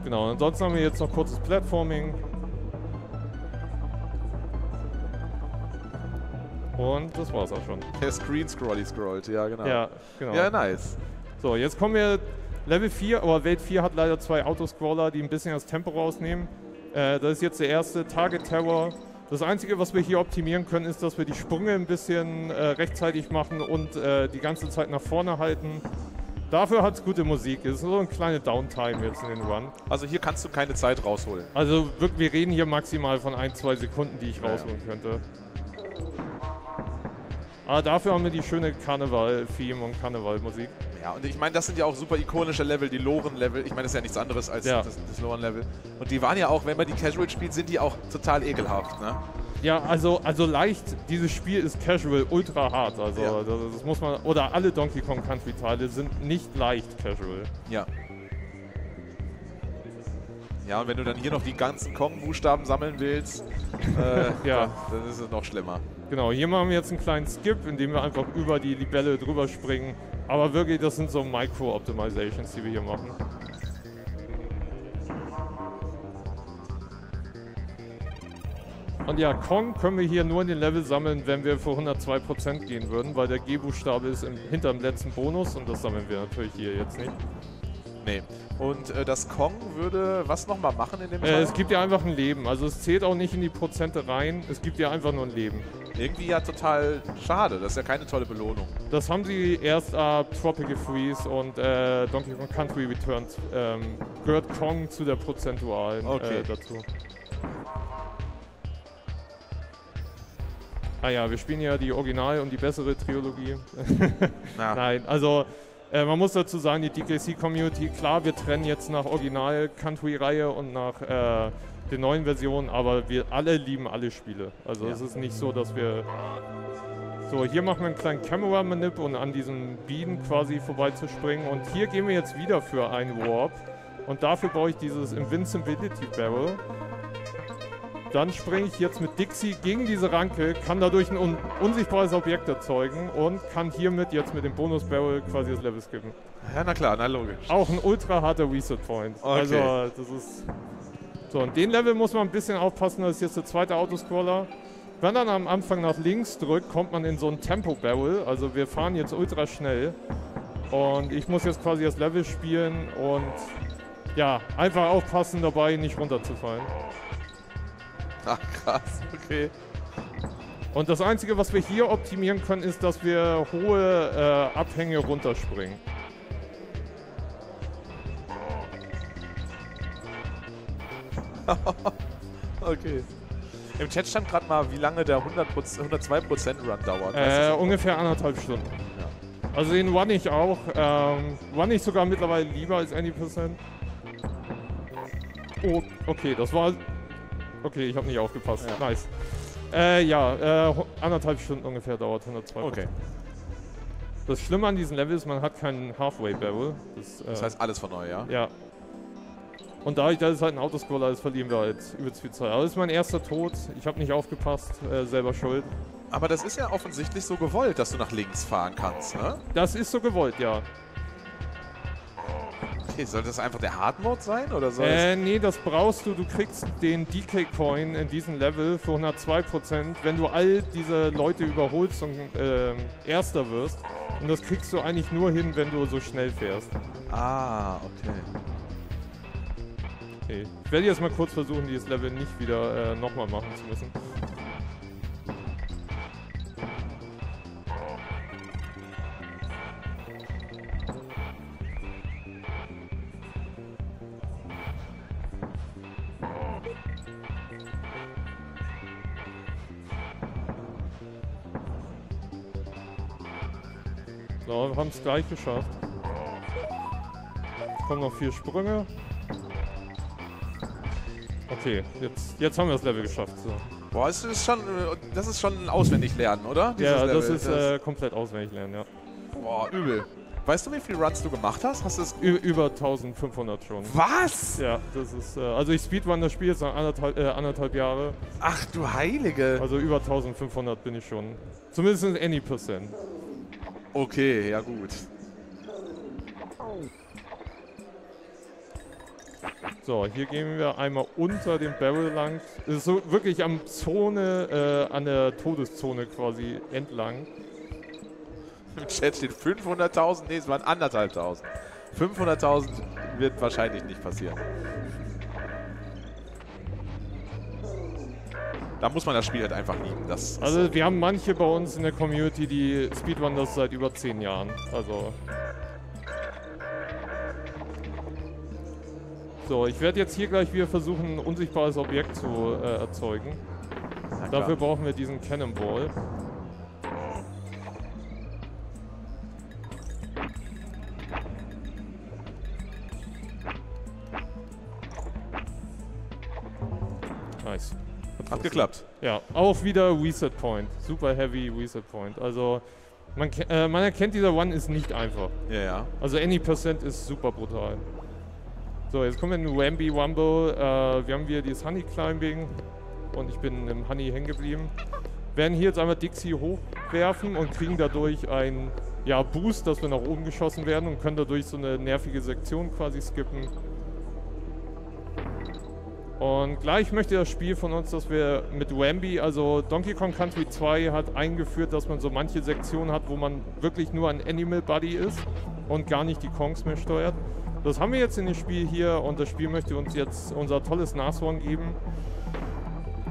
Genau, ansonsten haben wir jetzt noch kurzes Platforming. Und das war's auch schon.
Der Screen scrolly scrollt, ja genau.
Ja, genau.
Ja, nice.
So, jetzt kommen wir Level 4, aber Welt 4 hat leider zwei Autoscroller, die ein bisschen das Tempo rausnehmen. Äh, das ist jetzt der erste Target Terror. Das Einzige, was wir hier optimieren können, ist, dass wir die Sprünge ein bisschen äh, rechtzeitig machen und äh, die ganze Zeit nach vorne halten. Dafür hat es gute Musik. Es ist so eine kleine Downtime jetzt in den Run.
Also hier kannst du keine Zeit rausholen.
Also wirklich, wir reden hier maximal von ein, zwei Sekunden, die ich rausholen ja. könnte. Aber dafür haben wir die schöne Karneval-Theme und Karneval-Musik.
Ja, und ich meine, das sind ja auch super ikonische Level, die Loren-Level. Ich meine, das ist ja nichts anderes als ja. das, das Loren-Level. Und die waren ja auch, wenn man die Casual spielt, sind die auch total ekelhaft, ne?
Ja, also, also leicht, dieses Spiel ist casual, ultra hart. Also ja. das, das, muss man. Oder alle Donkey Kong Country Teile sind nicht leicht casual.
Ja. Ja, und wenn du dann hier noch die ganzen Kong-Buchstaben sammeln willst, äh, ja. dann ist es noch schlimmer.
Genau, hier machen wir jetzt einen kleinen Skip, indem wir einfach über die Libelle drüber springen. Aber wirklich, das sind so Micro-Optimizations, die wir hier machen. Und ja, Kong können wir hier nur in den Level sammeln, wenn wir für 102% gehen würden, weil der G-Buchstabe ist im, hinter dem letzten Bonus und das sammeln wir natürlich hier jetzt nicht.
Nee. Und äh, das Kong würde was nochmal machen in dem
Fall? Äh, es gibt ja einfach ein Leben. Also es zählt auch nicht in die Prozente rein. Es gibt ja einfach nur ein Leben.
Irgendwie ja total schade. Das ist ja keine tolle Belohnung.
Das haben sie erst ab Tropical Freeze und äh, Donkey Kong Country Returns ähm, gehört Kong zu der prozentualen äh, okay. dazu. Ah ja, wir spielen ja die Original und die bessere Trilogie. Nein, also äh, man muss dazu sagen, die DKC-Community, klar, wir trennen jetzt nach Original-Country-Reihe und nach äh, den neuen Versionen, aber wir alle lieben alle Spiele. Also ja. es ist nicht so, dass wir... So, hier machen wir einen kleinen Camera-Manip und an diesen Bienen quasi vorbeizuspringen. Und hier gehen wir jetzt wieder für einen Warp. Und dafür brauche ich dieses Invincibility Barrel. Dann springe ich jetzt mit Dixie gegen diese Ranke, kann dadurch ein un unsichtbares Objekt erzeugen und kann hiermit jetzt mit dem Bonus Barrel quasi das Level skippen.
Ja, na klar, na logisch.
Auch ein ultra harter Reset Point. Okay. Also, das ist. So, und den Level muss man ein bisschen aufpassen, das ist jetzt der zweite Autoscroller. Wenn man am Anfang nach links drückt, kommt man in so ein Tempo-Barrel. Also wir fahren jetzt ultra schnell. Und ich muss jetzt quasi das Level spielen und ja, einfach aufpassen dabei, nicht runterzufallen.
Ach krass, okay.
Und das Einzige, was wir hier optimieren können, ist, dass wir hohe äh, Abhänge runterspringen.
okay. Im Chat stand gerade mal, wie lange der 100%, 102% Run dauert.
Äh, ungefähr anderthalb Stunden. Ja. Also den One ich auch. Ähm, One ich sogar mittlerweile lieber als Any Percent. Oh, okay, das war... Okay, ich habe nicht aufgepasst. Ja. Nice. Äh, ja, äh, anderthalb Stunden ungefähr dauert 102.
Okay.
Das Schlimme an diesen Levels, man hat keinen Halfway-Barrel.
Das, äh, das, heißt alles von neu, ja?
Ja. Und dadurch, dass es halt ein Autoscroller ist, verlieren wir halt übelst viel Zeit. Aber das ist mein erster Tod. Ich habe nicht aufgepasst, äh, selber schuld.
Aber das ist ja offensichtlich so gewollt, dass du nach links fahren kannst, ne?
Das ist so gewollt, ja.
Okay, soll das einfach der Hard Mode sein oder soll
äh, nee, das brauchst du. Du kriegst den DK Coin in diesem Level für 102%, wenn du all diese Leute überholst und äh, Erster wirst. Und das kriegst du eigentlich nur hin, wenn du so schnell fährst.
Ah, okay.
Okay. Ich werde jetzt mal kurz versuchen, dieses Level nicht wieder äh, nochmal machen zu müssen. Haben es gleich geschafft. Kommen noch vier Sprünge. Okay, jetzt, jetzt haben wir das Level geschafft. So.
Boah, das ist schon, das ist schon ein Auswendiglernen, oder?
Dieses ja, das Level. ist äh, komplett auswendig lernen, ja.
Boah, übel. Weißt du, wie viele Runs du gemacht hast? Hast du
über 1500 schon.
Was?
Ja, das ist. Äh, also ich speedrun das Spiel jetzt nach anderthalb, äh, anderthalb Jahre.
Ach du Heilige.
Also über 1500 bin ich schon. Zumindest in any percent.
Okay, ja gut.
So, hier gehen wir einmal unter dem Barrel lang. Das ist so wirklich am Zone, äh, an der Todeszone quasi entlang.
Im Chat steht 500.000, nee, es waren anderthalbtausend. 500.000 wird wahrscheinlich nicht passieren. Da muss man das Spiel halt einfach lieben. Das
also wir haben manche bei uns in der Community, die Speedrun das seit über 10 Jahren. Also So, ich werde jetzt hier gleich wieder versuchen, ein unsichtbares Objekt zu äh, erzeugen. Dafür brauchen wir diesen Cannonball.
Hat, geklappt.
Ja, auch wieder Reset Point. Super heavy Reset Point. Also man, äh, man erkennt, dieser One ist nicht einfach.
Ja, ja.
Also any Percent ist super brutal. So, jetzt kommen wir in Wambi Wumble. Äh, wir haben hier dieses Honey Climbing und ich bin im Honey hängen geblieben. Werden hier jetzt einmal Dixie hochwerfen und kriegen dadurch einen ja, Boost, dass wir nach oben geschossen werden und können dadurch so eine nervige Sektion quasi skippen. Und gleich möchte das Spiel von uns, dass wir mit Wambi, also Donkey Kong Country 2 hat eingeführt, dass man so manche Sektionen hat, wo man wirklich nur ein Animal Buddy ist und gar nicht die Kongs mehr steuert. Das haben wir jetzt in dem Spiel hier und das Spiel möchte uns jetzt unser tolles Nashorn geben.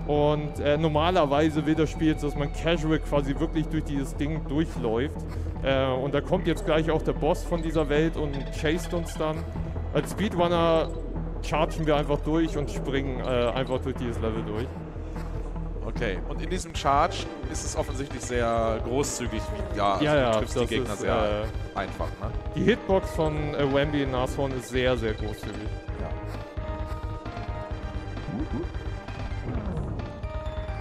Und äh, normalerweise will das Spiel jetzt, dass man casual quasi wirklich durch dieses Ding durchläuft. Äh, und da kommt jetzt gleich auch der Boss von dieser Welt und chased uns dann. Als Speedrunner chargen wir einfach durch und springen äh, einfach durch dieses Level durch.
Okay, und in diesem Charge ist es offensichtlich sehr großzügig.
Ja, also ja, ja,
triffst die Gegner ist, sehr äh, einfach. Ne?
Die Hitbox von äh, Wambi in Nashorn ist sehr, sehr großzügig. Ja.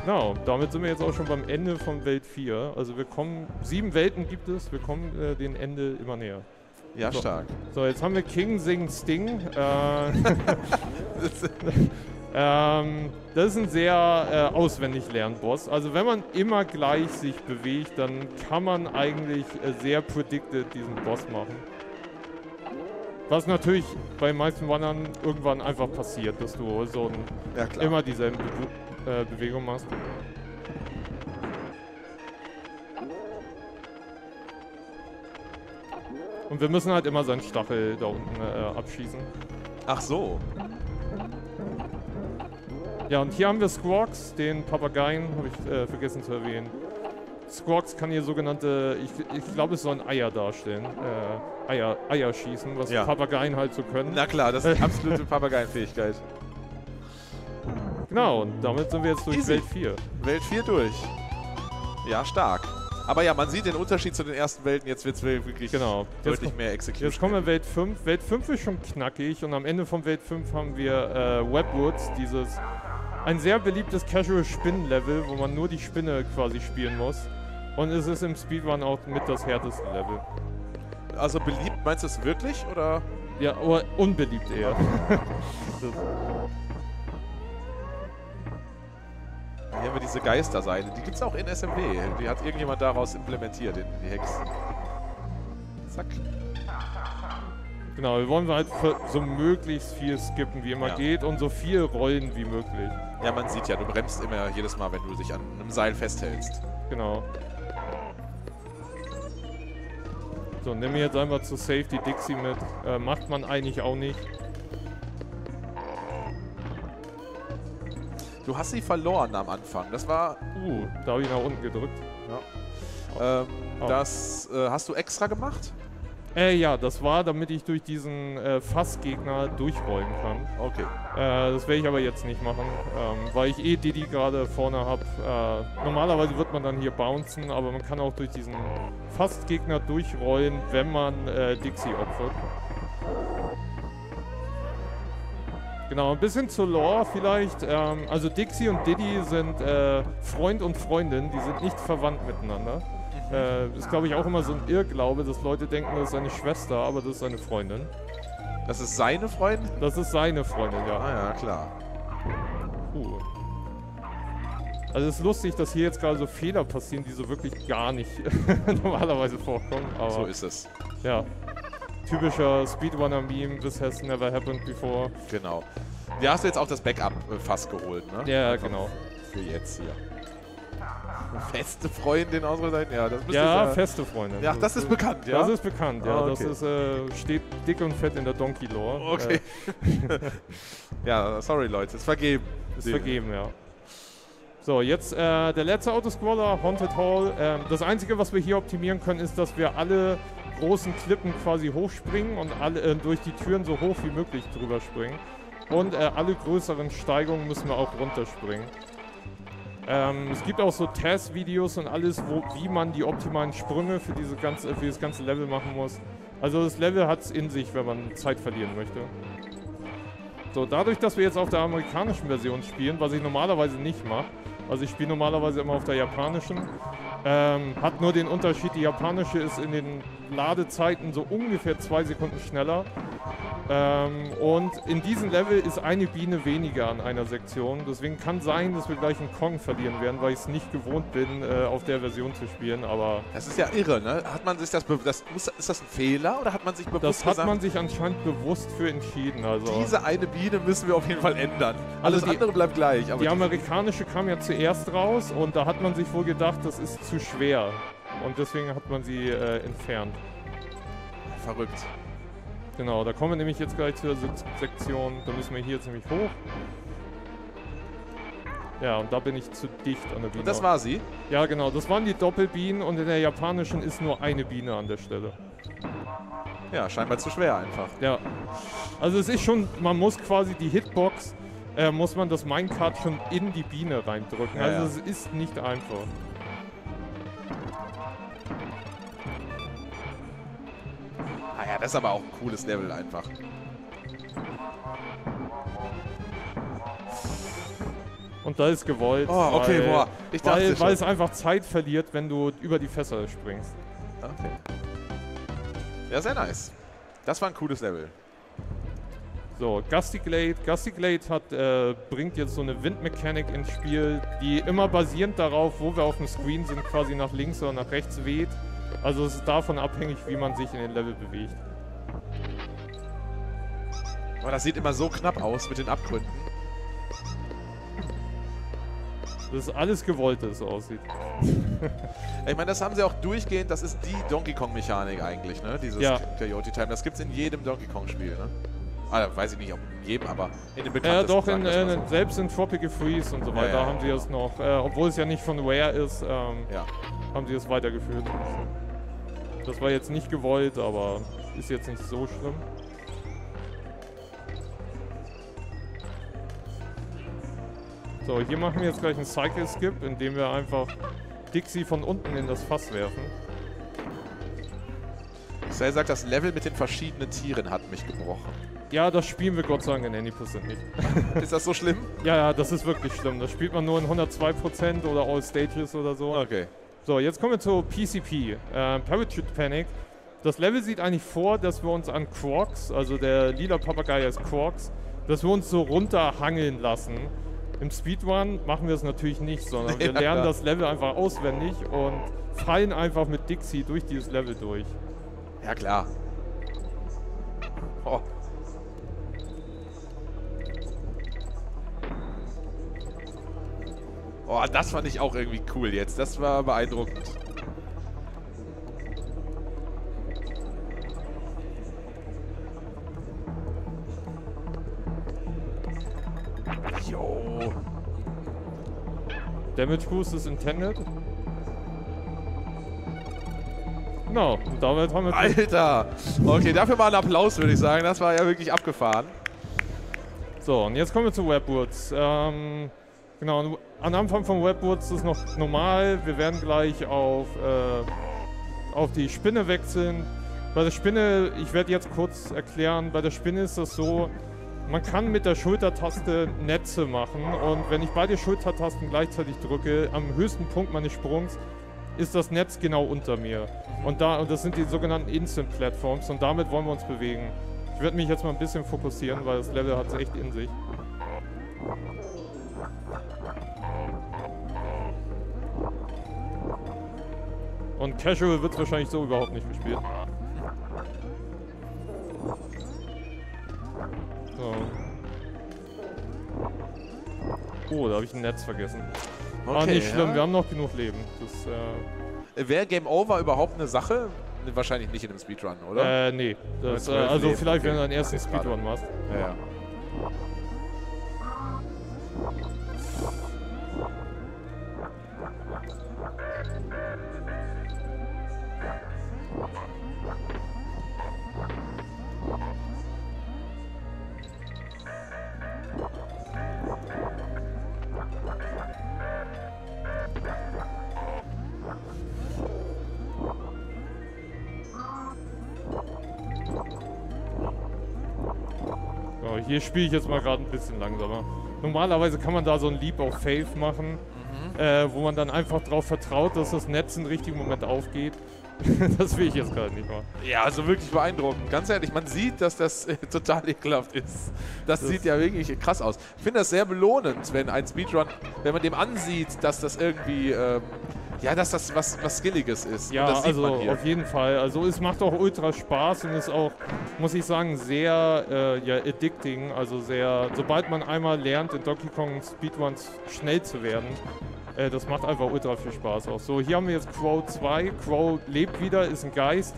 Genau, damit sind wir jetzt auch schon beim Ende von Welt 4. Also wir kommen, sieben Welten gibt es, wir kommen äh, dem Ende immer näher.
Ja,
so.
stark.
So, jetzt haben wir King Sing Sting. Äh, Ähm, das ist ein sehr äh, auswendig Lernboss. Also wenn man immer gleich sich bewegt, dann kann man eigentlich äh, sehr predicted diesen Boss machen. Was natürlich bei meisten Wandern irgendwann einfach passiert, dass du so ein, ja, immer dieselbe Be äh, Bewegung machst. Und wir müssen halt immer seinen Stachel da unten äh, abschießen.
Ach so.
Ja, und hier haben wir Squawks, den Papageien, habe ich äh, vergessen zu erwähnen. Squawks kann hier sogenannte, ich, ich glaube, es soll ein Eier darstellen. Äh, Eier, Eier schießen, was ja. Papageien halt so können.
Na klar, das ist die absolute Papageienfähigkeit.
Genau, und damit sind wir jetzt durch Easy. Welt 4.
Welt 4 durch. Ja, stark. Aber ja, man sieht den Unterschied zu den ersten Welten. Jetzt wird es wirklich
genau.
deutlich mehr Execution.
Jetzt kommen wir Welt 5. Welt 5 ist schon knackig und am Ende von Welt 5 haben wir äh, Webwoods, dieses ein sehr beliebtes Casual-Spin-Level, wo man nur die Spinne quasi spielen muss. Und es ist im Speedrun auch mit das härteste Level.
Also beliebt, meinst du es wirklich, oder?
Ja, oder unbeliebt eher.
Hier haben wir diese Geisterseile. Die gibt es auch in SMB. Die hat irgendjemand daraus implementiert, in die Hex. Zack.
Genau, wir wollen halt so möglichst viel skippen, wie immer ja. geht und so viel rollen wie möglich.
Ja, man sieht ja, du bremst immer jedes Mal, wenn du dich an einem Seil festhältst.
Genau. So, nimm mir jetzt einfach zur Safety Dixie mit. Äh, macht man eigentlich auch nicht.
Du hast sie verloren am Anfang. Das war.
Uh, da habe ich nach unten gedrückt.
Ja. Ähm, oh. Das äh, hast du extra gemacht?
Äh, ja, das war, damit ich durch diesen äh, Fassgegner durchrollen kann.
Okay.
Äh, das werde ich aber jetzt nicht machen, ähm, weil ich eh Didi gerade vorne habe. Äh, normalerweise wird man dann hier bouncen, aber man kann auch durch diesen Fassgegner durchrollen, wenn man äh, Dixie opfert. Genau, ein bisschen zur Lore vielleicht. Ähm, also Dixie und Diddy sind äh, Freund und Freundin, die sind nicht verwandt miteinander. Mhm. Äh, ist, glaube ich, auch immer so ein Irrglaube, dass Leute denken, das ist eine Schwester, aber das ist eine Freundin.
Das ist seine Freundin?
Das ist seine Freundin, ja.
Ah ja, klar.
Puh. Also es ist lustig, dass hier jetzt gerade so Fehler passieren, die so wirklich gar nicht normalerweise vorkommen. Aber
so ist es.
Ja typischer Speedrunner-Meme, this has never happened before.
Genau. Da hast du jetzt auch das Backup fast geholt, ne?
Ja, Einfach genau.
Für jetzt hier. Feste Freundin Ausrufezeichen? Ja, das
Ja, ja, feste Freundin.
Ja, das ist bekannt, ja?
Das ist bekannt, ja. Ah, okay. Das ist, äh, steht dick und fett in der Donkey-Lore.
Okay. Äh. ja, sorry Leute, ist vergeben.
Ist vergeben, ja. So, jetzt äh, der letzte Autoscroller, Haunted Hall. Ähm, das Einzige, was wir hier optimieren können, ist, dass wir alle großen Klippen quasi hochspringen und alle, äh, durch die Türen so hoch wie möglich drüber springen. Und äh, alle größeren Steigungen müssen wir auch runterspringen. Ähm, es gibt auch so Testvideos und alles, wo, wie man die optimalen Sprünge für, diese ganze, für das ganze Level machen muss. Also das Level hat es in sich, wenn man Zeit verlieren möchte. So, dadurch, dass wir jetzt auf der amerikanischen Version spielen, was ich normalerweise nicht mache, also ich spiele normalerweise immer auf der japanischen, ähm, hat nur den Unterschied, die japanische ist in den Ladezeiten so ungefähr zwei Sekunden schneller. Ähm, und in diesem Level ist eine Biene weniger an einer Sektion. Deswegen kann sein, dass wir gleich einen Kong verlieren werden, weil ich es nicht gewohnt bin, äh, auf der Version zu spielen. Aber
das ist ja irre, ne? Hat man sich das, das ist das ein Fehler oder hat man sich bewusst
Das hat gesagt, man sich anscheinend bewusst für entschieden. Also
diese eine Biene müssen wir auf jeden Fall ändern. Alles also die, andere bleibt gleich.
die amerikanische kam ja zuerst raus und da hat man sich wohl gedacht, das ist zu schwer. Und deswegen hat man sie äh, entfernt.
Verrückt.
Genau, da kommen wir nämlich jetzt gleich zur Sektion. Da müssen wir hier ziemlich hoch. Ja, und da bin ich zu dicht an der Biene.
Und das war sie?
Ja, genau. Das waren die Doppelbienen und in der japanischen ist nur eine Biene an der Stelle.
Ja, scheinbar zu schwer einfach.
Ja. Also es ist schon, man muss quasi die Hitbox, äh, muss man das Minecart schon in die Biene reindrücken. Ja, also ja. es ist nicht einfach.
Das ist aber auch ein cooles Level einfach.
Und da ist gewollt.
Oh, okay, weil, boah.
Ich dachte weil, weil es einfach Zeit verliert, wenn du über die Fässer springst.
Okay. Ja, sehr nice. Das war ein cooles Level.
So, Gustiglade. Gustiglade hat, äh, bringt jetzt so eine Windmechanik ins Spiel, die immer basierend darauf, wo wir auf dem Screen sind, quasi nach links oder nach rechts weht. Also es ist davon abhängig, wie man sich in den Level bewegt.
Aber das sieht immer so knapp aus mit den Abgründen.
Das ist alles gewollt, das so aussieht.
ich meine, das haben sie auch durchgehend, das ist die Donkey Kong-Mechanik eigentlich, ne? Dieses
ja.
Coyote Time. Das gibt es in jedem Donkey Kong-Spiel, ne? Ah, weiß ich nicht, ob in jedem, aber in
den bekanntesten. Ja, doch, in, äh, so. selbst in Tropical Freeze und so weiter ja, ja, haben sie es noch, äh, obwohl es ja nicht von Rare ist, ähm, haben sie es weitergeführt. Das war jetzt nicht gewollt, aber ist jetzt nicht so schlimm. So, hier machen wir jetzt gleich einen Cycle Skip, indem wir einfach Dixie von unten in das Fass werfen.
Xel sagt, das Level mit den verschiedenen Tieren hat mich gebrochen.
Ja, das spielen wir Gott sei Dank in Any% nicht.
ist das so schlimm?
Ja, ja, das ist wirklich schlimm. Das spielt man nur in 102% oder All Stages oder so.
Okay.
So, jetzt kommen wir zu PCP. Äh, Parachute Panic. Das Level sieht eigentlich vor, dass wir uns an Quarks, also der lila Papagei ist Quarks, dass wir uns so runterhangeln lassen. Im Speedrun machen wir es natürlich nicht, sondern wir lernen das Level einfach auswendig und fallen einfach mit Dixie durch dieses Level durch.
Ja, klar. Oh. Oh, das fand ich auch irgendwie cool jetzt. Das war beeindruckend. Jo.
Damage Boost ist intended. Genau, und damit haben wir...
Alter! Okay, dafür mal einen Applaus, würde ich sagen. Das war ja wirklich abgefahren.
So, und jetzt kommen wir zu Webwoods. Ähm, genau, am Anfang von Webwoods ist noch normal. Wir werden gleich auf, äh, auf die Spinne wechseln. Bei der Spinne, ich werde jetzt kurz erklären, bei der Spinne ist das so, man kann mit der Schultertaste Netze machen und wenn ich beide Schultertasten gleichzeitig drücke, am höchsten Punkt meines Sprungs, ist das Netz genau unter mir. Und, da, und das sind die sogenannten Instant Platforms und damit wollen wir uns bewegen. Ich werde mich jetzt mal ein bisschen fokussieren, weil das Level hat es echt in sich. Und Casual wird es wahrscheinlich so überhaupt nicht gespielt. So. Oh, da habe ich ein Netz vergessen. Ah, okay, nicht schlimm, ja. wir haben noch genug Leben. Das,
äh Wäre Game Over überhaupt eine Sache? Wahrscheinlich nicht in einem Speedrun, oder?
Äh, nee. Das, äh, also Leben. vielleicht, okay. wenn du deinen ersten Speedrun machst.
Ja, ja.
Hier spiele ich jetzt mal gerade ein bisschen langsamer. Normalerweise kann man da so ein Leap of Faith machen, mhm. äh, wo man dann einfach darauf vertraut, dass das Netz im richtigen Moment aufgeht. das will ich jetzt gerade nicht mal.
Ja, also wirklich beeindruckend. Ganz ehrlich, man sieht, dass das äh, total ekelhaft ist. Das, das, sieht ja wirklich krass aus. Ich finde das sehr belohnend, wenn ein Speedrun, wenn man dem ansieht, dass das irgendwie ähm, ja, dass das was, was Skilliges ist.
Ja, also auf jeden Fall. Also es macht auch ultra Spaß und ist auch, muss ich sagen, sehr äh, ja, addicting. Also sehr, sobald man einmal lernt, in Donkey Kong Speedruns schnell zu werden, äh, das macht einfach ultra viel Spaß auch. So, hier haben wir jetzt Crow 2. Crow lebt wieder, ist ein Geist.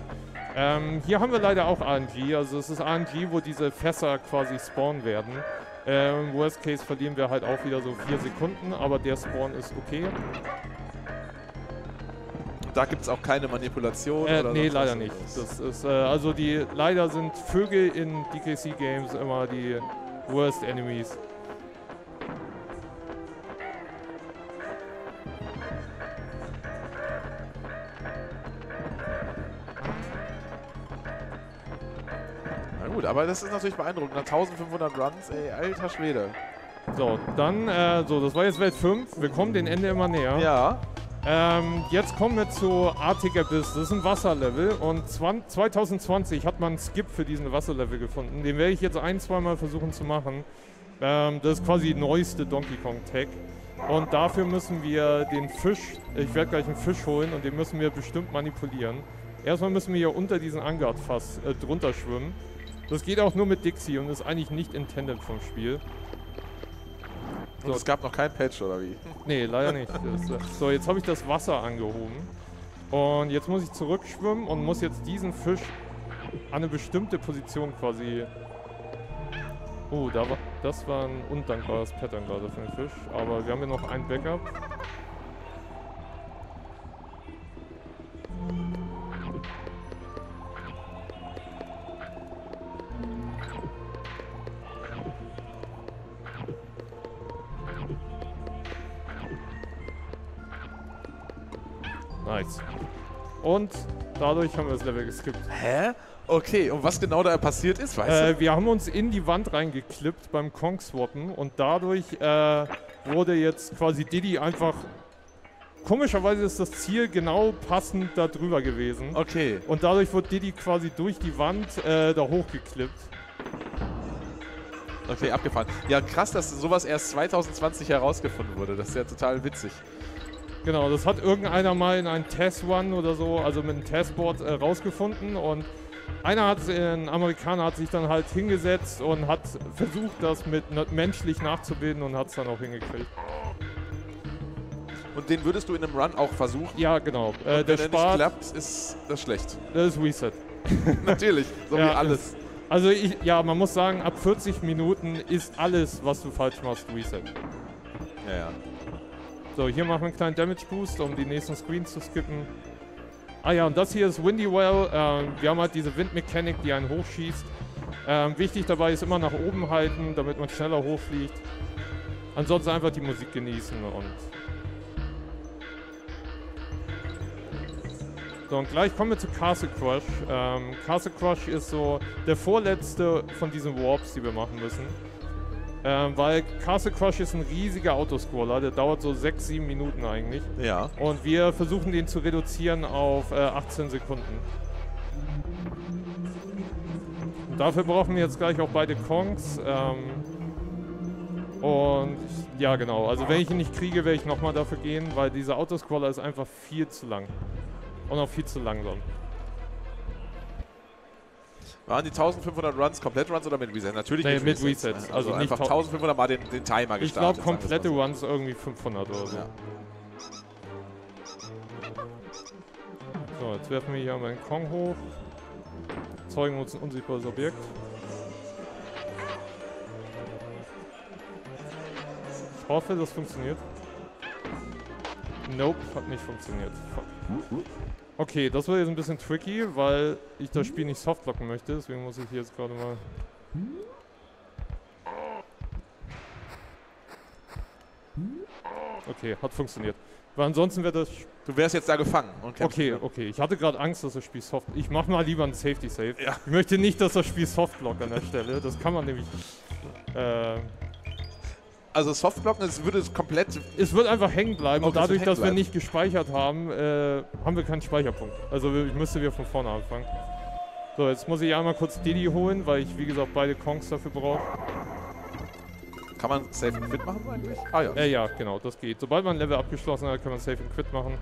Ähm, hier haben wir leider auch RNG. Also es ist RNG, wo diese Fässer quasi spawnen werden. Äh, Im Worst Case verlieren wir halt auch wieder so 4 Sekunden, aber der Spawn ist okay.
Da gibt es auch keine Manipulation?
Äh, nee, leider nicht. Das ist, äh, also die, leider sind Vögel in DKC Games immer die worst enemies.
Na gut, aber das ist natürlich beeindruckend. Nach 1500 Runs, ey, alter Schwede.
So, dann, äh, so, das war jetzt Welt 5. Wir kommen dem Ende immer näher.
Ja.
Ähm, jetzt kommen wir zu Arctic Abyss. Das ist ein Wasserlevel und 2020 hat man einen Skip für diesen Wasserlevel gefunden. Den werde ich jetzt ein, zweimal versuchen zu machen. Ähm, das ist quasi die neueste Donkey Kong Tech. Und dafür müssen wir den Fisch, ich werde gleich einen Fisch holen und den müssen wir bestimmt manipulieren. Erstmal müssen wir hier unter diesen Angard-Fass äh, drunter schwimmen. Das geht auch nur mit Dixie und ist eigentlich nicht intended vom Spiel.
So. Es gab noch kein Patch, oder wie?
Nee, leider nicht. Das, so, jetzt habe ich das Wasser angehoben. Und jetzt muss ich zurückschwimmen und muss jetzt diesen Fisch an eine bestimmte Position quasi... Oh, da war, das war ein undankbares Pattern gerade für den Fisch. Aber wir haben ja noch ein Backup. Nice. Und dadurch haben wir das Level geskippt.
Hä? Okay, und was genau da passiert ist, weißt
äh, du? Wir haben uns in die Wand reingeklippt beim Kong-Swappen und dadurch äh, wurde jetzt quasi Diddy einfach... Komischerweise ist das Ziel genau passend da drüber gewesen.
Okay.
Und dadurch wurde Diddy quasi durch die Wand äh, da hochgeklippt.
Okay, abgefahren. Ja, krass, dass sowas erst 2020 herausgefunden wurde. Das ist ja total witzig.
Genau, das hat irgendeiner mal in einem Test One oder so, also mit einem Testboard äh, rausgefunden und einer hat, ein Amerikaner hat sich dann halt hingesetzt und hat versucht, das mit menschlich nachzubilden und hat es dann auch hingekriegt.
Und den würdest du in einem Run auch versuchen?
Ja, genau.
Äh, wenn der nicht klappt, ist das schlecht.
Das ist Reset.
Natürlich, so ja, wie alles.
Also ich, ja, man muss sagen, ab 40 Minuten ist alles, was du falsch machst, Reset.
Ja, ja.
So, hier machen wir einen kleinen Damage Boost, um die nächsten Screens zu skippen. Ah ja, und das hier ist Windy Well. Ähm, wir haben halt diese Windmechanik, die einen hochschießt. Ähm, wichtig dabei ist immer nach oben halten, damit man schneller hochfliegt. Ansonsten einfach die Musik genießen und... So, und gleich kommen wir zu Castle Crush. Ähm, Castle Crush ist so der vorletzte von diesen Warps, die wir machen müssen. Ähm, weil Castle Crush ist ein riesiger Autoscroller, der dauert so 6, 7 Minuten eigentlich.
Ja.
Und wir versuchen den zu reduzieren auf äh, 18 Sekunden. Und dafür brauchen wir jetzt gleich auch beide Kongs. Ähm, und ja, genau. Also wenn ich ihn nicht kriege, werde ich nochmal dafür gehen, weil dieser Autoscroller ist einfach viel zu lang. Und auch viel zu langsam.
Waren die 1500 Runs komplett Runs oder mit Reset? Natürlich
nee, mit, Reset.
Also, also einfach 1500 Mal den, den Timer gestartet.
Ich glaube, komplette Runs irgendwie 500 oder so. Ja. So, jetzt werfen wir hier mal den Kong hoch. Zeugen uns ein unsichtbares Objekt. Ich hoffe, das funktioniert. Nope, hat nicht funktioniert. Fuck. Okay, das wird jetzt ein bisschen tricky, weil ich das Spiel nicht softlocken möchte. Deswegen muss ich hier jetzt gerade mal... Okay, hat funktioniert. Weil ansonsten wäre das...
Du wärst jetzt da gefangen.
okay, okay. Ich hatte gerade Angst, dass das Spiel soft... Ich mach mal lieber ein Safety Save. Ja. Ich möchte nicht, dass das Spiel softlockt an der Stelle. Das kann man nämlich... Äh,
also Softblocken, es würde es komplett...
Es wird einfach hängen bleiben und dadurch, dass wir nicht gespeichert haben, äh, haben wir keinen Speicherpunkt. Also ich müsste wieder von vorne anfangen. So, jetzt muss ich einmal kurz Diddy holen, weil ich, wie gesagt, beide Kongs dafür brauche.
Kann man Save and Quit machen eigentlich?
Ah ja. Äh, ja, genau, das geht. Sobald man ein Level abgeschlossen hat, kann man Save and Quit machen.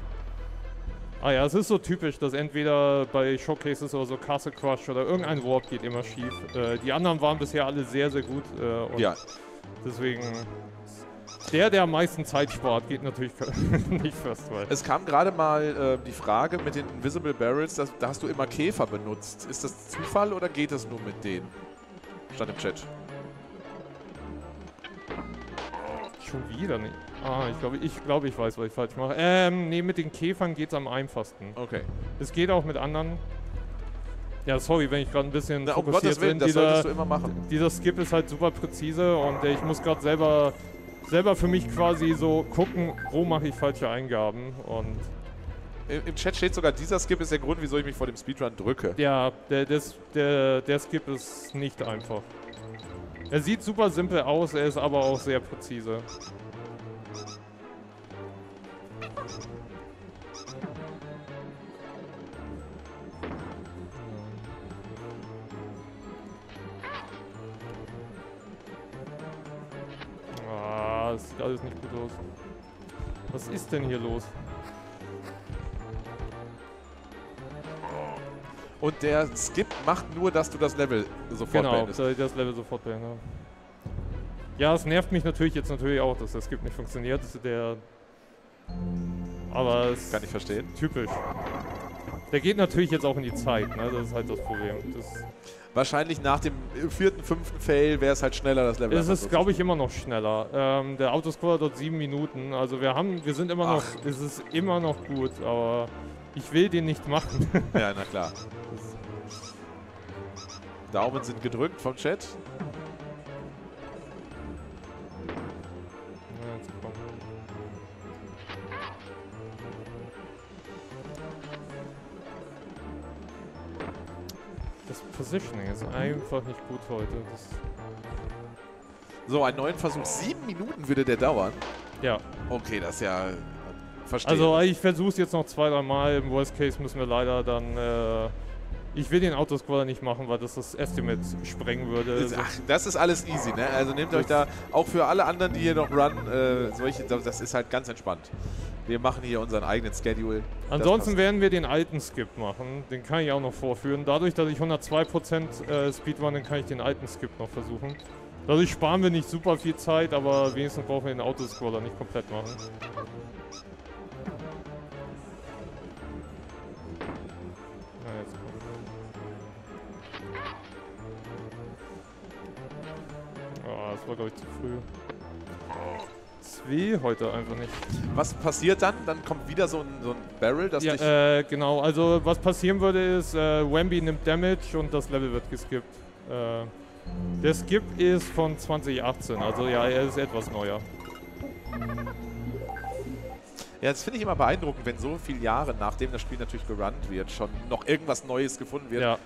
Ah ja, es ist so typisch, dass entweder bei Showcases oder so Castle Crush oder irgendein Warp geht immer schief. Äh, die anderen waren bisher alle sehr, sehr gut.
Äh, ja.
Deswegen, der, der am meisten Zeit spart, geht natürlich nicht First Try.
Es kam gerade mal äh, die Frage mit den Invisible Barrels, dass, da hast du immer Käfer benutzt. Ist das Zufall oder geht das nur mit denen? Stand im Chat.
Schon wieder nicht. Ah, ich glaube, ich, glaub, ich weiß, was ich falsch mache. Ähm, nee, mit den Käfern geht es am einfachsten.
Okay.
Es geht auch mit anderen. Ja, sorry, wenn ich gerade ein bisschen
Na, fokussiert um bin. Das dieser, du immer machen.
Dieser Skip ist halt super präzise und ich muss gerade selber, selber für mich quasi so gucken, wo mache ich falsche Eingaben und...
Im Chat steht sogar, dieser Skip ist der Grund, wieso ich mich vor dem Speedrun drücke.
Ja, der, der, der Skip ist nicht einfach. Er sieht super simpel aus, er ist aber auch sehr präzise. Das sieht alles nicht gut aus. Was ist denn hier los?
Und der Skip macht nur, dass du das Level sofort
genau, beendest. Genau, das Level sofort beende. Ja, es nervt mich natürlich jetzt natürlich auch, dass der Skip nicht funktioniert. Der aber es
Kann ich verstehen.
Typisch. Der geht natürlich jetzt auch in die Zeit, ne? Das ist halt das Problem. Das
Wahrscheinlich nach dem vierten, fünften Fail wäre es halt schneller, das Level.
Es ist, glaube ich, immer noch schneller. Ähm, der Autoscore dort sieben Minuten. Also wir haben, wir sind immer Ach. noch, es ist immer noch gut, aber ich will den nicht machen.
ja, na klar. Daumen sind gedrückt vom Chat.
Positioning ist einfach nicht gut heute. Das
so, einen neuen Versuch. Sieben Minuten würde der dauern?
Ja.
Okay, das ist ja... Verstehe.
Also ich versuche es jetzt noch zwei, drei Mal. Im Worst Case müssen wir leider dann... Äh, ich will den Autosquatter nicht machen, weil das das Estimate sprengen würde.
Ach, das ist alles easy, ne? Also nehmt euch da, auch für alle anderen, die hier noch run, äh, solche, das ist halt ganz entspannt. Wir machen hier unseren eigenen Schedule.
Ansonsten werden wir den alten Skip machen. Den kann ich auch noch vorführen. Dadurch, dass ich 102% äh, Speedrun, kann ich den alten Skip noch versuchen. Dadurch sparen wir nicht super viel Zeit, aber wenigstens brauchen wir den Autoscroller nicht komplett machen. Ah, das war glaube ich zu früh weh heute einfach nicht.
Was passiert dann? Dann kommt wieder so ein, so ein Barrel, das
ja, dich... Äh, genau. Also was passieren würde ist, äh, Wemby nimmt Damage und das Level wird geskippt. Äh, der Skip ist von 2018, also ja, er ist etwas neuer.
Ja, das finde ich immer beeindruckend, wenn so viele Jahre, nachdem das Spiel natürlich gerannt wird, schon noch irgendwas Neues gefunden wird. Ja.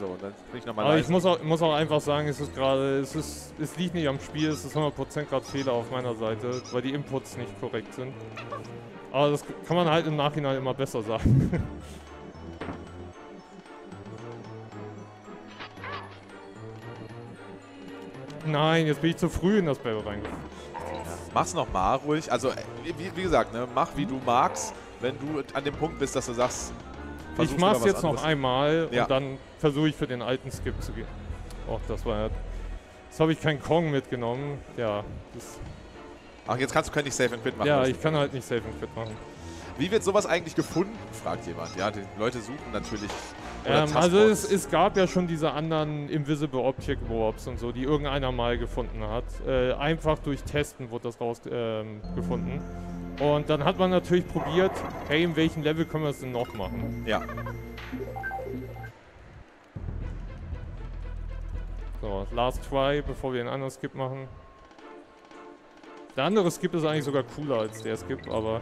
So, dann bin ich nochmal Aber ich muss auch, muss auch einfach sagen, es ist gerade, es ist, es liegt nicht am Spiel, es ist 100% gerade Fehler auf meiner Seite, weil die Inputs nicht korrekt sind. Aber das kann man halt im Nachhinein immer besser sagen. Nein, jetzt bin ich zu früh in das Barrel reingefallen.
Mach's nochmal ruhig. Also, wie, wie gesagt, ne, mach wie du magst. Wenn du an dem Punkt bist, dass du sagst,
ich mach's jetzt noch einmal ja. und dann versuche ich für den alten Skip zu gehen. Och, das war ja. Jetzt habe ich keinen Kong mitgenommen. Ja.
Ach, jetzt kannst du kein nicht Safe and Quit machen.
Ja, ich kann halt nicht Safe and Quit machen.
Wie wird sowas eigentlich gefunden, fragt jemand. Ja, die Leute suchen natürlich.
Ähm, also es, es, gab ja schon diese anderen Invisible Object Warps und so, die irgendeiner mal gefunden hat. Äh, einfach durch Testen wurde das rausgefunden. Ähm, und dann hat man natürlich probiert, hey, in welchem Level können wir es denn noch machen?
Ja.
So, last try, bevor wir einen anderen Skip machen. Der andere Skip ist eigentlich sogar cooler als der Skip, aber...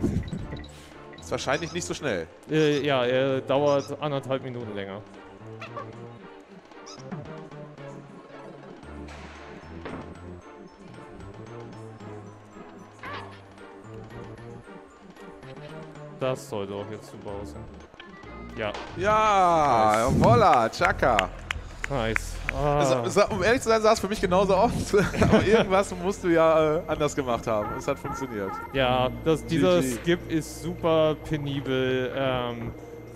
ist wahrscheinlich nicht so schnell.
Äh, ja, er dauert anderthalb Minuten länger. Das sollte auch jetzt super aussehen. Ja.
Ja, nice. voila, Chaka.
Nice.
Ah. Also, um ehrlich zu sein, sah es für mich genauso aus. Aber irgendwas musst du ja äh, anders gemacht haben. Es hat funktioniert.
Ja, das, dieser GG. Skip ist super penibel. Ähm,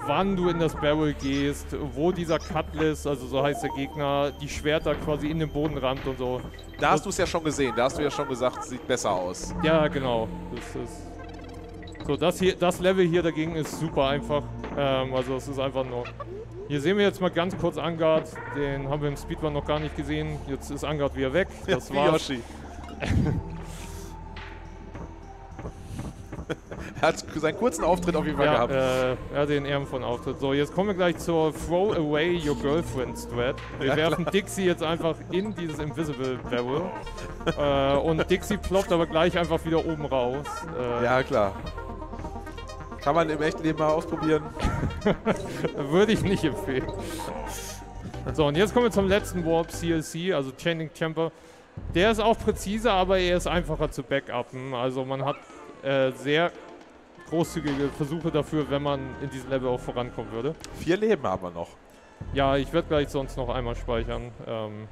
wann du in das Barrel gehst, wo dieser Cutlass, also so heißt der Gegner, die Schwerter quasi in den Boden rammt und so.
Da hast du es ja schon gesehen. Da hast du ja schon gesagt, sieht besser aus.
Ja, genau. Das ist so, das, hier, das Level hier dagegen ist super einfach. Ähm, also es ist einfach nur... Hier sehen wir jetzt mal ganz kurz Angard. Den haben wir im Speedrun noch gar nicht gesehen. Jetzt ist Angard wieder weg. Das ja, war's. Yoshi.
er hat seinen kurzen Auftritt auf jeden Fall
ja,
gehabt.
Äh, er hat den ehrenvollen Auftritt. So, jetzt kommen wir gleich zur Throw Away Your Girlfriend Strat. Wir ja, werfen klar. Dixie jetzt einfach in dieses Invisible Barrel. äh, und Dixie ploppt aber gleich einfach wieder oben raus.
Äh, ja, klar. Kann man im echten Leben mal ausprobieren.
Würde ich nicht empfehlen. So, und jetzt kommen wir zum letzten Warp CLC, also Chaining Chamber. Der ist auch präziser, aber er ist einfacher zu backuppen. Also man hat äh, sehr großzügige Versuche dafür, wenn man in diesem Level auch vorankommen würde.
Vier Leben haben wir noch.
Ja, ich werde gleich sonst noch einmal speichern. Ähm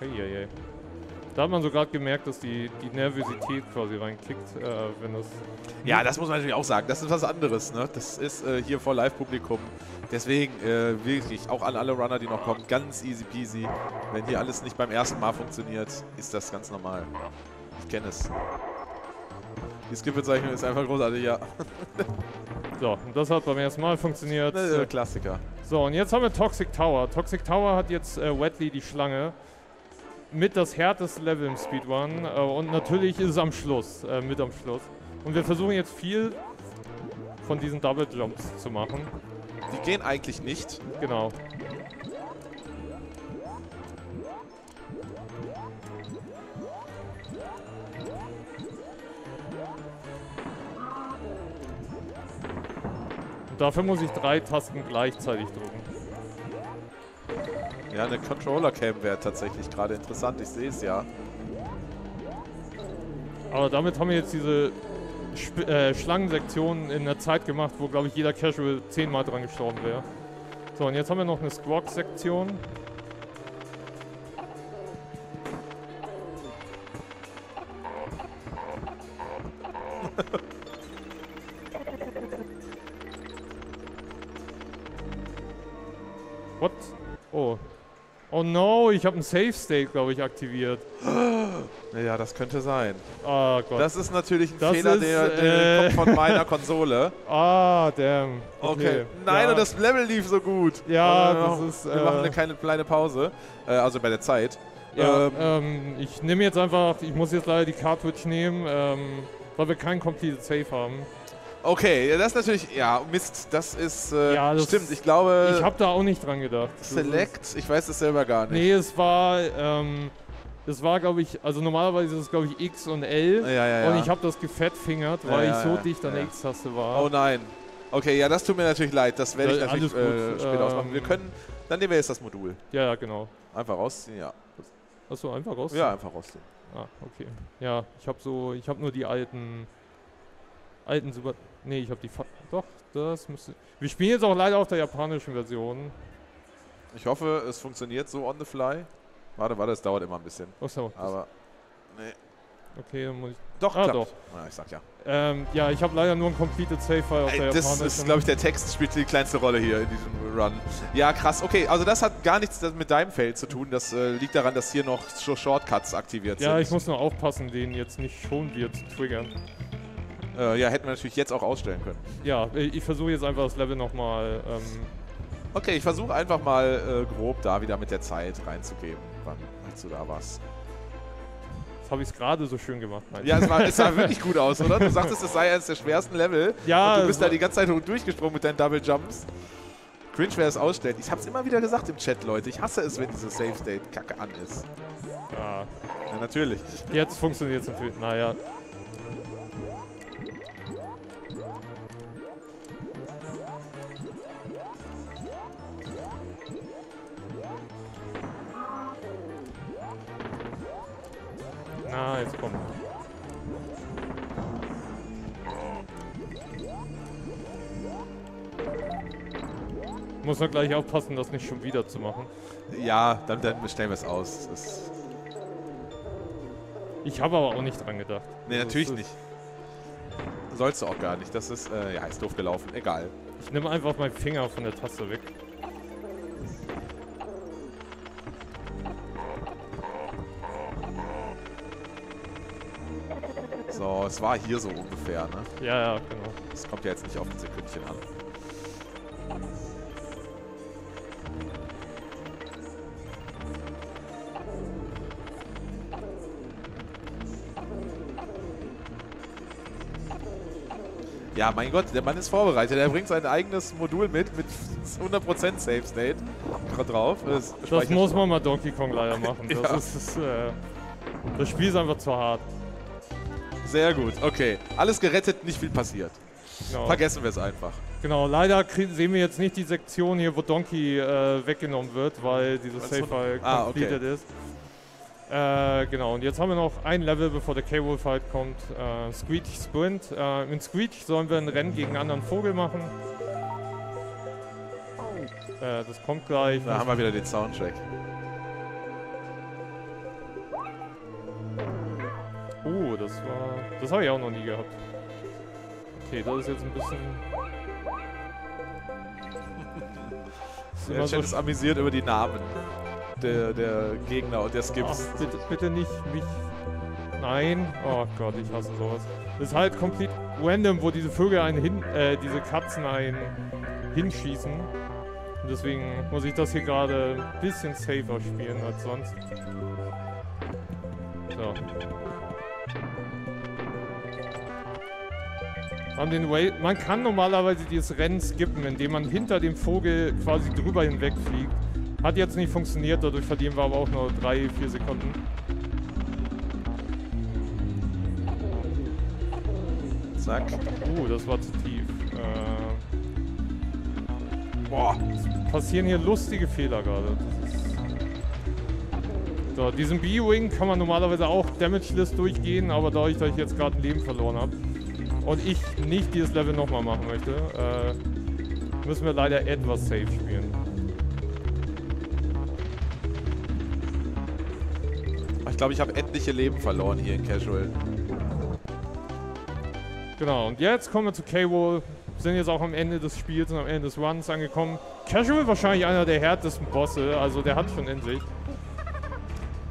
hey, hey, hey. Da hat man so gerade gemerkt, dass die, die Nervosität quasi reinkickt, äh, wenn das...
Ja, das muss man natürlich auch sagen. Das ist was anderes. Ne? Das ist äh, hier vor Live-Publikum. Deswegen äh, wirklich, auch an alle Runner, die noch kommen, ganz easy peasy. Wenn hier alles nicht beim ersten Mal funktioniert, ist das ganz normal. Ich kenne es. Die Skip-Bezeichnung ist einfach großartig, ja.
so, und das hat beim ersten Mal funktioniert.
Ne, Klassiker.
So, und jetzt haben wir Toxic Tower. Toxic Tower hat jetzt äh, Wetley die Schlange mit das härteste Level im Speedrun. Äh, und natürlich ist es am Schluss, äh, mit am Schluss. Und wir versuchen jetzt viel von diesen Double Jumps zu machen.
Die gehen eigentlich nicht.
Genau. Und dafür muss ich drei Tasten gleichzeitig drücken.
Ja, eine Controller-Cam wäre tatsächlich gerade interessant. Ich sehe es ja.
Aber damit haben wir jetzt diese Sp äh, Schlangensektion in der Zeit gemacht, wo, glaube ich, jeder Casual zehnmal dran gestorben wäre. So, und jetzt haben wir noch eine Squawk-Sektion. What? Oh. Oh no, ich habe einen Safe State, glaube ich, aktiviert.
Ja, das könnte sein.
Oh Gott.
Das ist natürlich ein
Das
Fehler,
ist,
der, der
äh,
kommt von meiner Konsole.
Ah, damn.
Okay. Nein,
ja.
und das Level lief so gut.
Ja, das ist,
Wir machen
äh,
eine kleine, kleine Pause. Äh, also bei der Zeit.
Ja,
Ähm,
ähm, ich nehme jetzt einfach, ich muss jetzt leider die Cartridge nehmen, ähm, weil wir kein Completed Save haben.
Okay, ja, das ist natürlich. Ja, Mist. Das ist. Äh,
Ja, das-
stimmt, ich glaube.
Ich habe da auch nicht dran gedacht. Das
Select, ich weiß es selber gar nicht.
nee, es war, ähm, das war glaube ich, also normalerweise ist es glaube ich X und L.
Ja, ja, ja.
Und ich habe das gefettfingert, weil ich so dicht an der. X-Taste war.
Oh nein. Okay, ja, das tut mir natürlich leid. Das werde ich natürlich äh, später ausmachen. Wir
Ähm,
können. Dann nehmen wir jetzt das Modul.
Ja, ja, genau.
Einfach rausziehen, ja.
Achso, einfach raus.
Ja, einfach rausziehen.
Ah, okay. Ja, ich habe so, ich habe nur die alten, alten Super. Nee, ich habe die. Fa Doch, das müsste. Wir spielen jetzt auch leider auf der japanischen Version.
Ich hoffe, es funktioniert so on the fly. Warte, warte, es dauert immer ein bisschen.
Achso, das-
Aber. Nee.
okay, dann muss ich.
Doch,
Ah,
klappt.
doch.
Ja, ich sag ja.
Ähm, ja, ich habe leider nur ein Completed Save File auf der
Ey,
japanischen.
das ist, glaube ich, der Text spielt die kleinste Rolle hier in diesem Run. Ja, krass. Okay, also das hat gar nichts mit deinem Feld zu tun. Das äh, liegt daran, dass hier noch Sh- Shortcuts aktiviert
ja,
sind.
ich muss nur aufpassen, den jetzt nicht schon wieder zu triggern.
Äh, ja, hätten wir natürlich jetzt auch ausstellen können.
Ja, ich ich versuche jetzt einfach das Level nochmal. Ähm,
Okay, ich versuche einfach mal äh, grob da wieder mit der Zeit reinzugeben, wann als du da warst.
jetzt habe ich es gerade so schön gemacht.
Ja, es, war, es sah wirklich gut aus, oder? Du sagtest, es sei eines der schwersten Level.
Ja,
Und du
es
bist da die ganze Zeit durchgesprungen mit deinen Double Jumps. Cringe, wer es ausstellt. Ich hab's immer wieder gesagt im Chat, Leute. Ich hasse es, wenn diese Safe State Kacke an ist.
ja,
Ja, natürlich.
jetzt funktioniert es natürlich. Naja. Na, jetzt komm. Muss man gleich aufpassen, das nicht schon wieder zu machen.
Ja, dann, dann stellen wir es aus. Das,
Ich habe aber auch nicht dran gedacht.
nee,
Also
natürlich nicht. Sollst du auch gar nicht. Das ist, äh, ja, ist doof gelaufen. Egal.
Ich nehme einfach meinen Finger von der Taste weg.
So, es war hier so ungefähr, ne?
Ja, ja, genau.
Das kommt ja jetzt nicht auf ein Sekündchen an. Ja, mein Gott, der Mann ist vorbereitet. Er bringt sein eigenes Modul mit, mit 100% Save State drauf. Das,
Das muss man mal Donkey Kong leider machen. Das,
Ja.
ist, das, äh, das Spiel ist einfach zu hart.
Sehr gut, okay. Alles gerettet, nicht viel passiert.
Genau,
Vergessen wir es einfach.
genau leider sehen wir jetzt nicht die Sektion hier, wo Donkey äh, weggenommen wird, weil dieses
Weil's
Save
von-
File
Ah,
completed ist. Äh, genau, und jetzt haben wir noch ein Level, bevor der K-Wolf Fight kommt. Äh, Squeech Sprint. Äh, in Squeech sollen wir ein Rennen gegen einen anderen Vogel machen. Äh, das kommt gleich.
Da haben wir wieder den Soundtrack.
Das war. Das habe ich auch noch nie gehabt. Okay, das ist jetzt ein bisschen.
Der Chat so ist amüsiert über die Namen der, der Gegner und der Skips.
Ach, bitte, bitte nicht mich. Nein. Oh Gott, ich hasse sowas. Das ist halt komplett random, wo diese Vögel einen hin, äh, diese Katzen einen hinschießen. Und deswegen muss ich das hier gerade ein bisschen safer spielen als sonst. So. Man, kann normalerweise dieses Rennen skippen, indem man hinter dem Vogel quasi drüber hinwegfliegt. Hat jetzt nicht funktioniert, dadurch verdienen wir aber auch nur 3, 4 Sekunden. Zack. Uh, das war zu tief. Äh, boah, passieren hier lustige Fehler gerade. So, diesen B-Wing kann man normalerweise auch Damage-List durchgehen, aber dadurch, dass ich jetzt gerade ein Leben verloren habe und ich nicht dieses Level nochmal machen möchte, äh, müssen wir leider etwas safe spielen.
Ich glaube, ich habe etliche Leben verloren hier in Casual.
Genau, und jetzt kommen wir zu K-Wall. Sind jetzt auch am Ende des Spiels und am Ende des Runs angekommen. Casual wahrscheinlich einer der härtesten Bosse, also der hat schon in sich.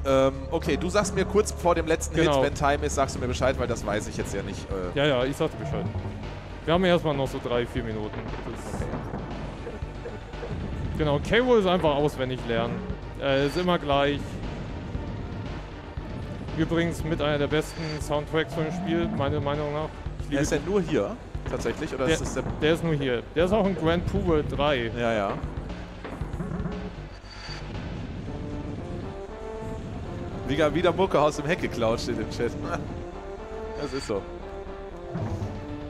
Ähm, okay, du sagst mir kurz vor dem letzten genau. Hit, wenn Time ist, sagst du mir Bescheid, weil das weiß ich jetzt ja nicht.
Äh ja, ja, ich sag dir Bescheid. Wir haben erstmal noch so drei, vier Minuten. Genau, K-Wall ist einfach auswendig lernen. Äh, ist immer gleich. Übrigens mit einer der besten Soundtracks von dem Spiel, meiner Meinung nach.
Der ist ja nur hier, tatsächlich? Oder
der,
ist
der, der ist nur hier. Der ist auch in Grand World 3.
Ja, ja. Wieder, wieder Mucke aus dem Heck geklaut, steht im Chat. Das ist so.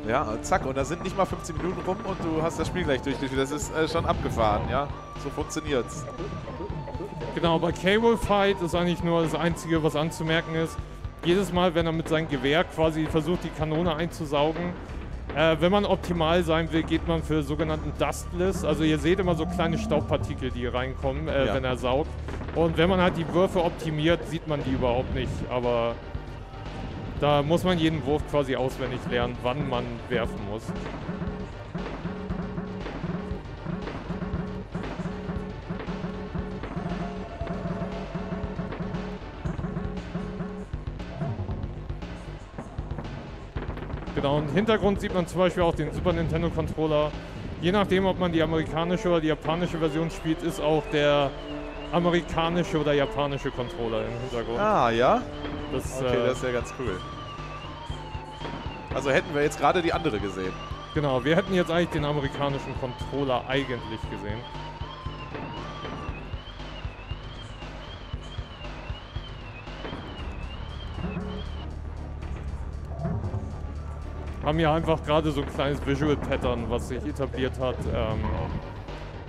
Ja, zack, und da sind nicht mal 15 Minuten rum und du hast das Spiel gleich durchgespielt. Das ist äh, schon abgefahren, ja. So funktioniert's.
Genau, bei Cable Fight ist eigentlich nur das Einzige, was anzumerken ist. Jedes Mal, wenn er mit seinem Gewehr quasi versucht, die Kanone einzusaugen, äh, wenn man optimal sein will, geht man für sogenannten Dustless. Also ihr seht immer so kleine Staubpartikel, die reinkommen, äh, ja. wenn er saugt. Und wenn man halt die Würfe optimiert, sieht man die überhaupt nicht. Aber da muss man jeden Wurf quasi auswendig lernen, wann man werfen muss. Genau, und im Hintergrund sieht man zum Beispiel auch den Super Nintendo Controller. Je nachdem, ob man die amerikanische oder die japanische Version spielt, ist auch der amerikanische oder japanische Controller im Hintergrund.
Ah, ja? Das, okay, äh, das ist ja ganz cool. Also hätten wir jetzt gerade die andere gesehen.
Genau, wir hätten jetzt eigentlich den amerikanischen Controller eigentlich gesehen. Haben hier einfach gerade so ein kleines Visual Pattern, was sich etabliert hat, ähm,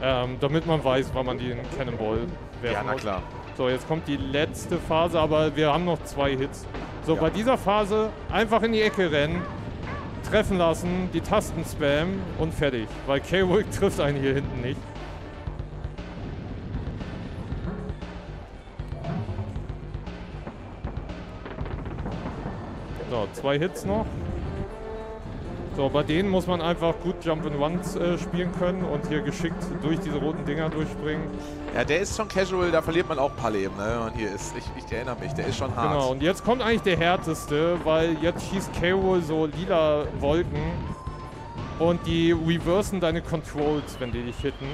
ähm, damit man weiß, wann man den Cannonball werfen Ja,
na klar.
So, jetzt kommt die letzte Phase, aber wir haben noch zwei Hits. So, ja. bei dieser Phase einfach in die Ecke rennen, treffen lassen, die Tasten spammen und fertig. Weil K-Wick trifft einen hier hinten nicht. So, zwei Hits noch. So, bei denen muss man einfach gut Jump and Ones äh, spielen können und hier geschickt durch diese roten Dinger durchspringen.
Ja, der ist schon casual, da verliert man auch ein paar Leben, ne, man hier ist. Ich, ich erinnere mich, der ist schon hart.
Genau, und jetzt kommt eigentlich der härteste, weil jetzt schießt K-Roll so lila Wolken und die reversen deine Controls, wenn die dich hitten.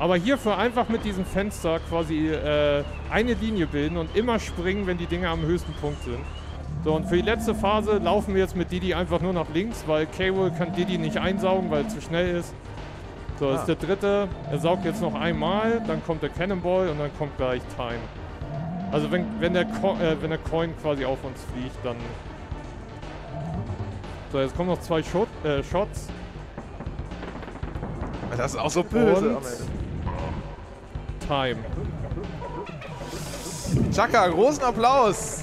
Aber hierfür einfach mit diesem Fenster quasi äh, eine Linie bilden und immer springen, wenn die Dinger am höchsten Punkt sind. So, und für die letzte Phase laufen wir jetzt mit Didi einfach nur nach links, weil Cable kann Didi nicht einsaugen, weil er zu schnell ist. So, das ah. ist der dritte. Er saugt jetzt noch einmal, dann kommt der Cannonball und dann kommt gleich Time. Also wenn, wenn, der, Co äh, wenn der Coin quasi auf uns fliegt, dann... So, jetzt kommen noch zwei Shot, äh, Shots.
Das ist auch so böse. Und
Time.
Chaka, großen Applaus.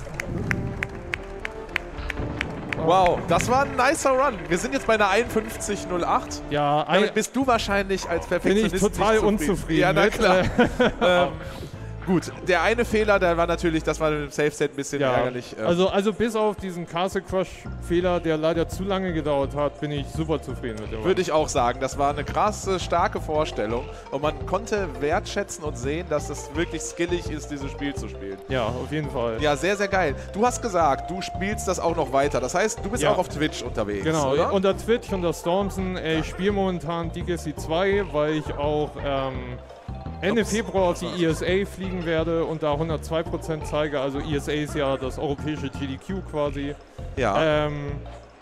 Wow, das war ein nicer Run. Wir sind jetzt bei einer 51,08.
Ja,
Damit bist du wahrscheinlich als Perfektionist
Bin ich total unzufrieden. Ja,
na klar. ähm, Gut, der eine Fehler, der war natürlich, das war mit dem Safe Set ein bisschen ja, ärgerlich.
Ähm. Also, also bis auf diesen Castle Crush Fehler, der leider zu lange gedauert hat, bin ich super zufrieden mit dem.
Würde ich auch sagen, das war eine krasse, starke Vorstellung und man konnte wertschätzen und sehen, dass es wirklich skillig ist, dieses Spiel zu spielen.
Ja, auf jeden Fall.
Ja, sehr, sehr geil. Du hast gesagt, du spielst das auch noch weiter. Das heißt, du bist ja. auch auf Twitch unterwegs.
Genau,
oder?
unter Twitch, unter Stormson. Ich spiele momentan DGC 2, weil ich auch ähm, Ende Februar auf die ESA fliegen werde und da 102% zeige. Also ESA ist ja das europäische GDQ quasi. Ja. Ähm,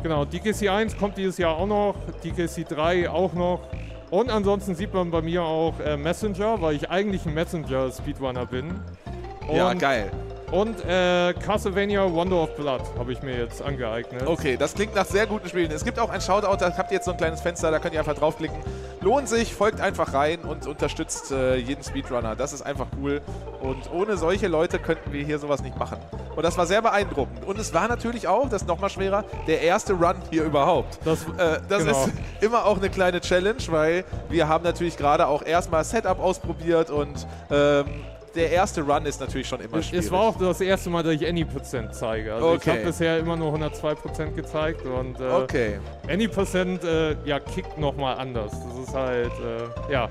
genau, DKC 1 kommt dieses Jahr auch noch, DKC 3 auch noch. Und ansonsten sieht man bei mir auch äh, Messenger, weil ich eigentlich ein Messenger-Speedrunner bin.
Und ja, geil.
Und äh, Castlevania Wonder of Blood habe ich mir jetzt angeeignet.
Okay, das klingt nach sehr guten Spielen. Es gibt auch ein Shoutout, da habt ihr jetzt so ein kleines Fenster, da könnt ihr einfach draufklicken. Lohnt sich, folgt einfach rein und unterstützt äh, jeden Speedrunner. Das ist einfach cool. Und ohne solche Leute könnten wir hier sowas nicht machen. Und das war sehr beeindruckend. Und es war natürlich auch, das ist nochmal schwerer, der erste Run hier überhaupt. Das, äh, das genau. ist immer auch eine kleine Challenge, weil wir haben natürlich gerade auch erstmal Setup ausprobiert und ähm, der erste Run ist natürlich schon immer schwierig.
Es war auch das erste Mal, dass ich Any% zeige. Also okay. ich habe bisher immer nur 102% gezeigt und äh, okay. Any% äh, ja, kickt nochmal anders. Das ist halt, äh, ja,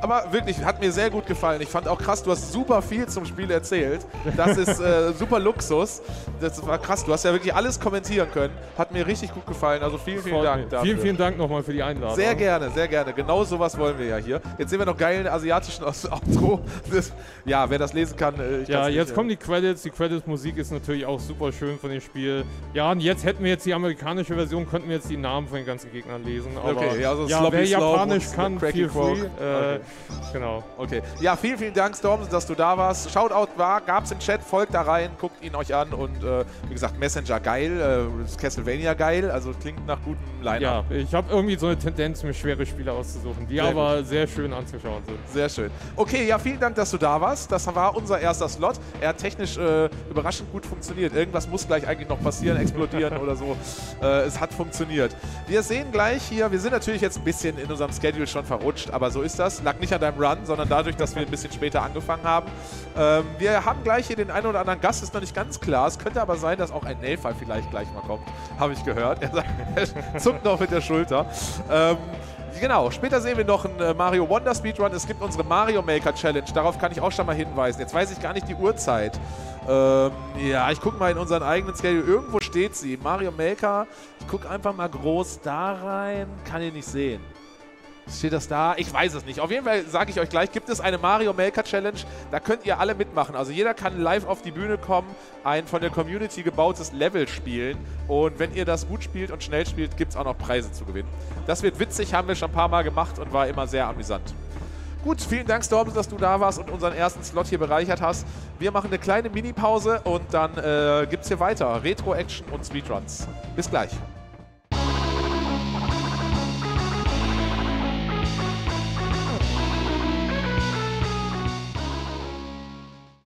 aber wirklich, hat mir sehr gut gefallen. Ich fand auch krass, du hast super viel zum Spiel erzählt. Das ist äh, super Luxus. Das war krass. Du hast ja wirklich alles kommentieren können. Hat mir richtig gut gefallen. Also vielen, vielen Dank
dafür. Vielen, vielen Dank nochmal für die Einladung.
Sehr gerne, sehr gerne. Genau sowas wollen wir ja hier. Jetzt sehen wir noch geilen asiatischen Outro. Das, ja, wer das lesen kann.
Äh, ja, jetzt nicht, kommen die Credits. Die Credits-Musik ist natürlich auch super schön von dem Spiel. Ja, und jetzt hätten wir jetzt die amerikanische Version, könnten wir jetzt die Namen von den ganzen Gegnern lesen. Aber okay, also ja, wer Japanisch kann, feel free. Äh, okay.
Genau. Okay. Ja, vielen, vielen Dank, Storms, dass du da warst. Shoutout war, gab's im Chat, folgt da rein, guckt ihn euch an und äh, wie gesagt, Messenger geil, äh, Castlevania geil, also klingt nach gutem Line-Up.
Ja, ich habe irgendwie so eine Tendenz, mir schwere Spiele auszusuchen, die sehr aber gut. sehr schön anzuschauen sind.
Sehr schön. Okay, ja, vielen Dank, dass du da warst. Das war unser erster Slot. Er hat technisch äh, überraschend gut funktioniert. Irgendwas muss gleich eigentlich noch passieren, explodieren oder so. Äh, es hat funktioniert. Wir sehen gleich hier, wir sind natürlich jetzt ein bisschen in unserem Schedule schon verrutscht, aber so ist das. Lag nicht an deinem Run, sondern dadurch, dass wir ein bisschen später angefangen haben. Ähm, wir haben gleich hier den einen oder anderen Gast, ist noch nicht ganz klar. Es könnte aber sein, dass auch ein Nelfall vielleicht gleich mal kommt. Habe ich gehört. Er, sagt, er zuckt noch mit der Schulter. Ähm, Genau, später sehen wir noch einen äh, Mario Wonder Speedrun. Es gibt unsere Mario Maker Challenge. Darauf kann ich auch schon mal hinweisen. Jetzt weiß ich gar nicht die Uhrzeit. Ähm, ja, ich gucke mal in unseren eigenen Schedule. Irgendwo steht sie. Mario Maker. Ich gucke einfach mal groß da rein. Kann ich nicht sehen. Steht das da? Ich weiß es nicht. Auf jeden Fall sage ich euch gleich, gibt es eine Mario Maker Challenge. Da könnt ihr alle mitmachen. Also jeder kann live auf die Bühne kommen, ein von der Community gebautes Level spielen. Und wenn ihr das gut spielt und schnell spielt, gibt es auch noch Preise zu gewinnen. Das wird witzig, haben wir schon ein paar Mal gemacht und war immer sehr amüsant. Gut, vielen Dank, Storm, dass du da warst und unseren ersten Slot hier bereichert hast. Wir machen eine kleine Mini-Pause und dann äh, gibt es hier weiter Retro-Action und Speedruns. Bis gleich.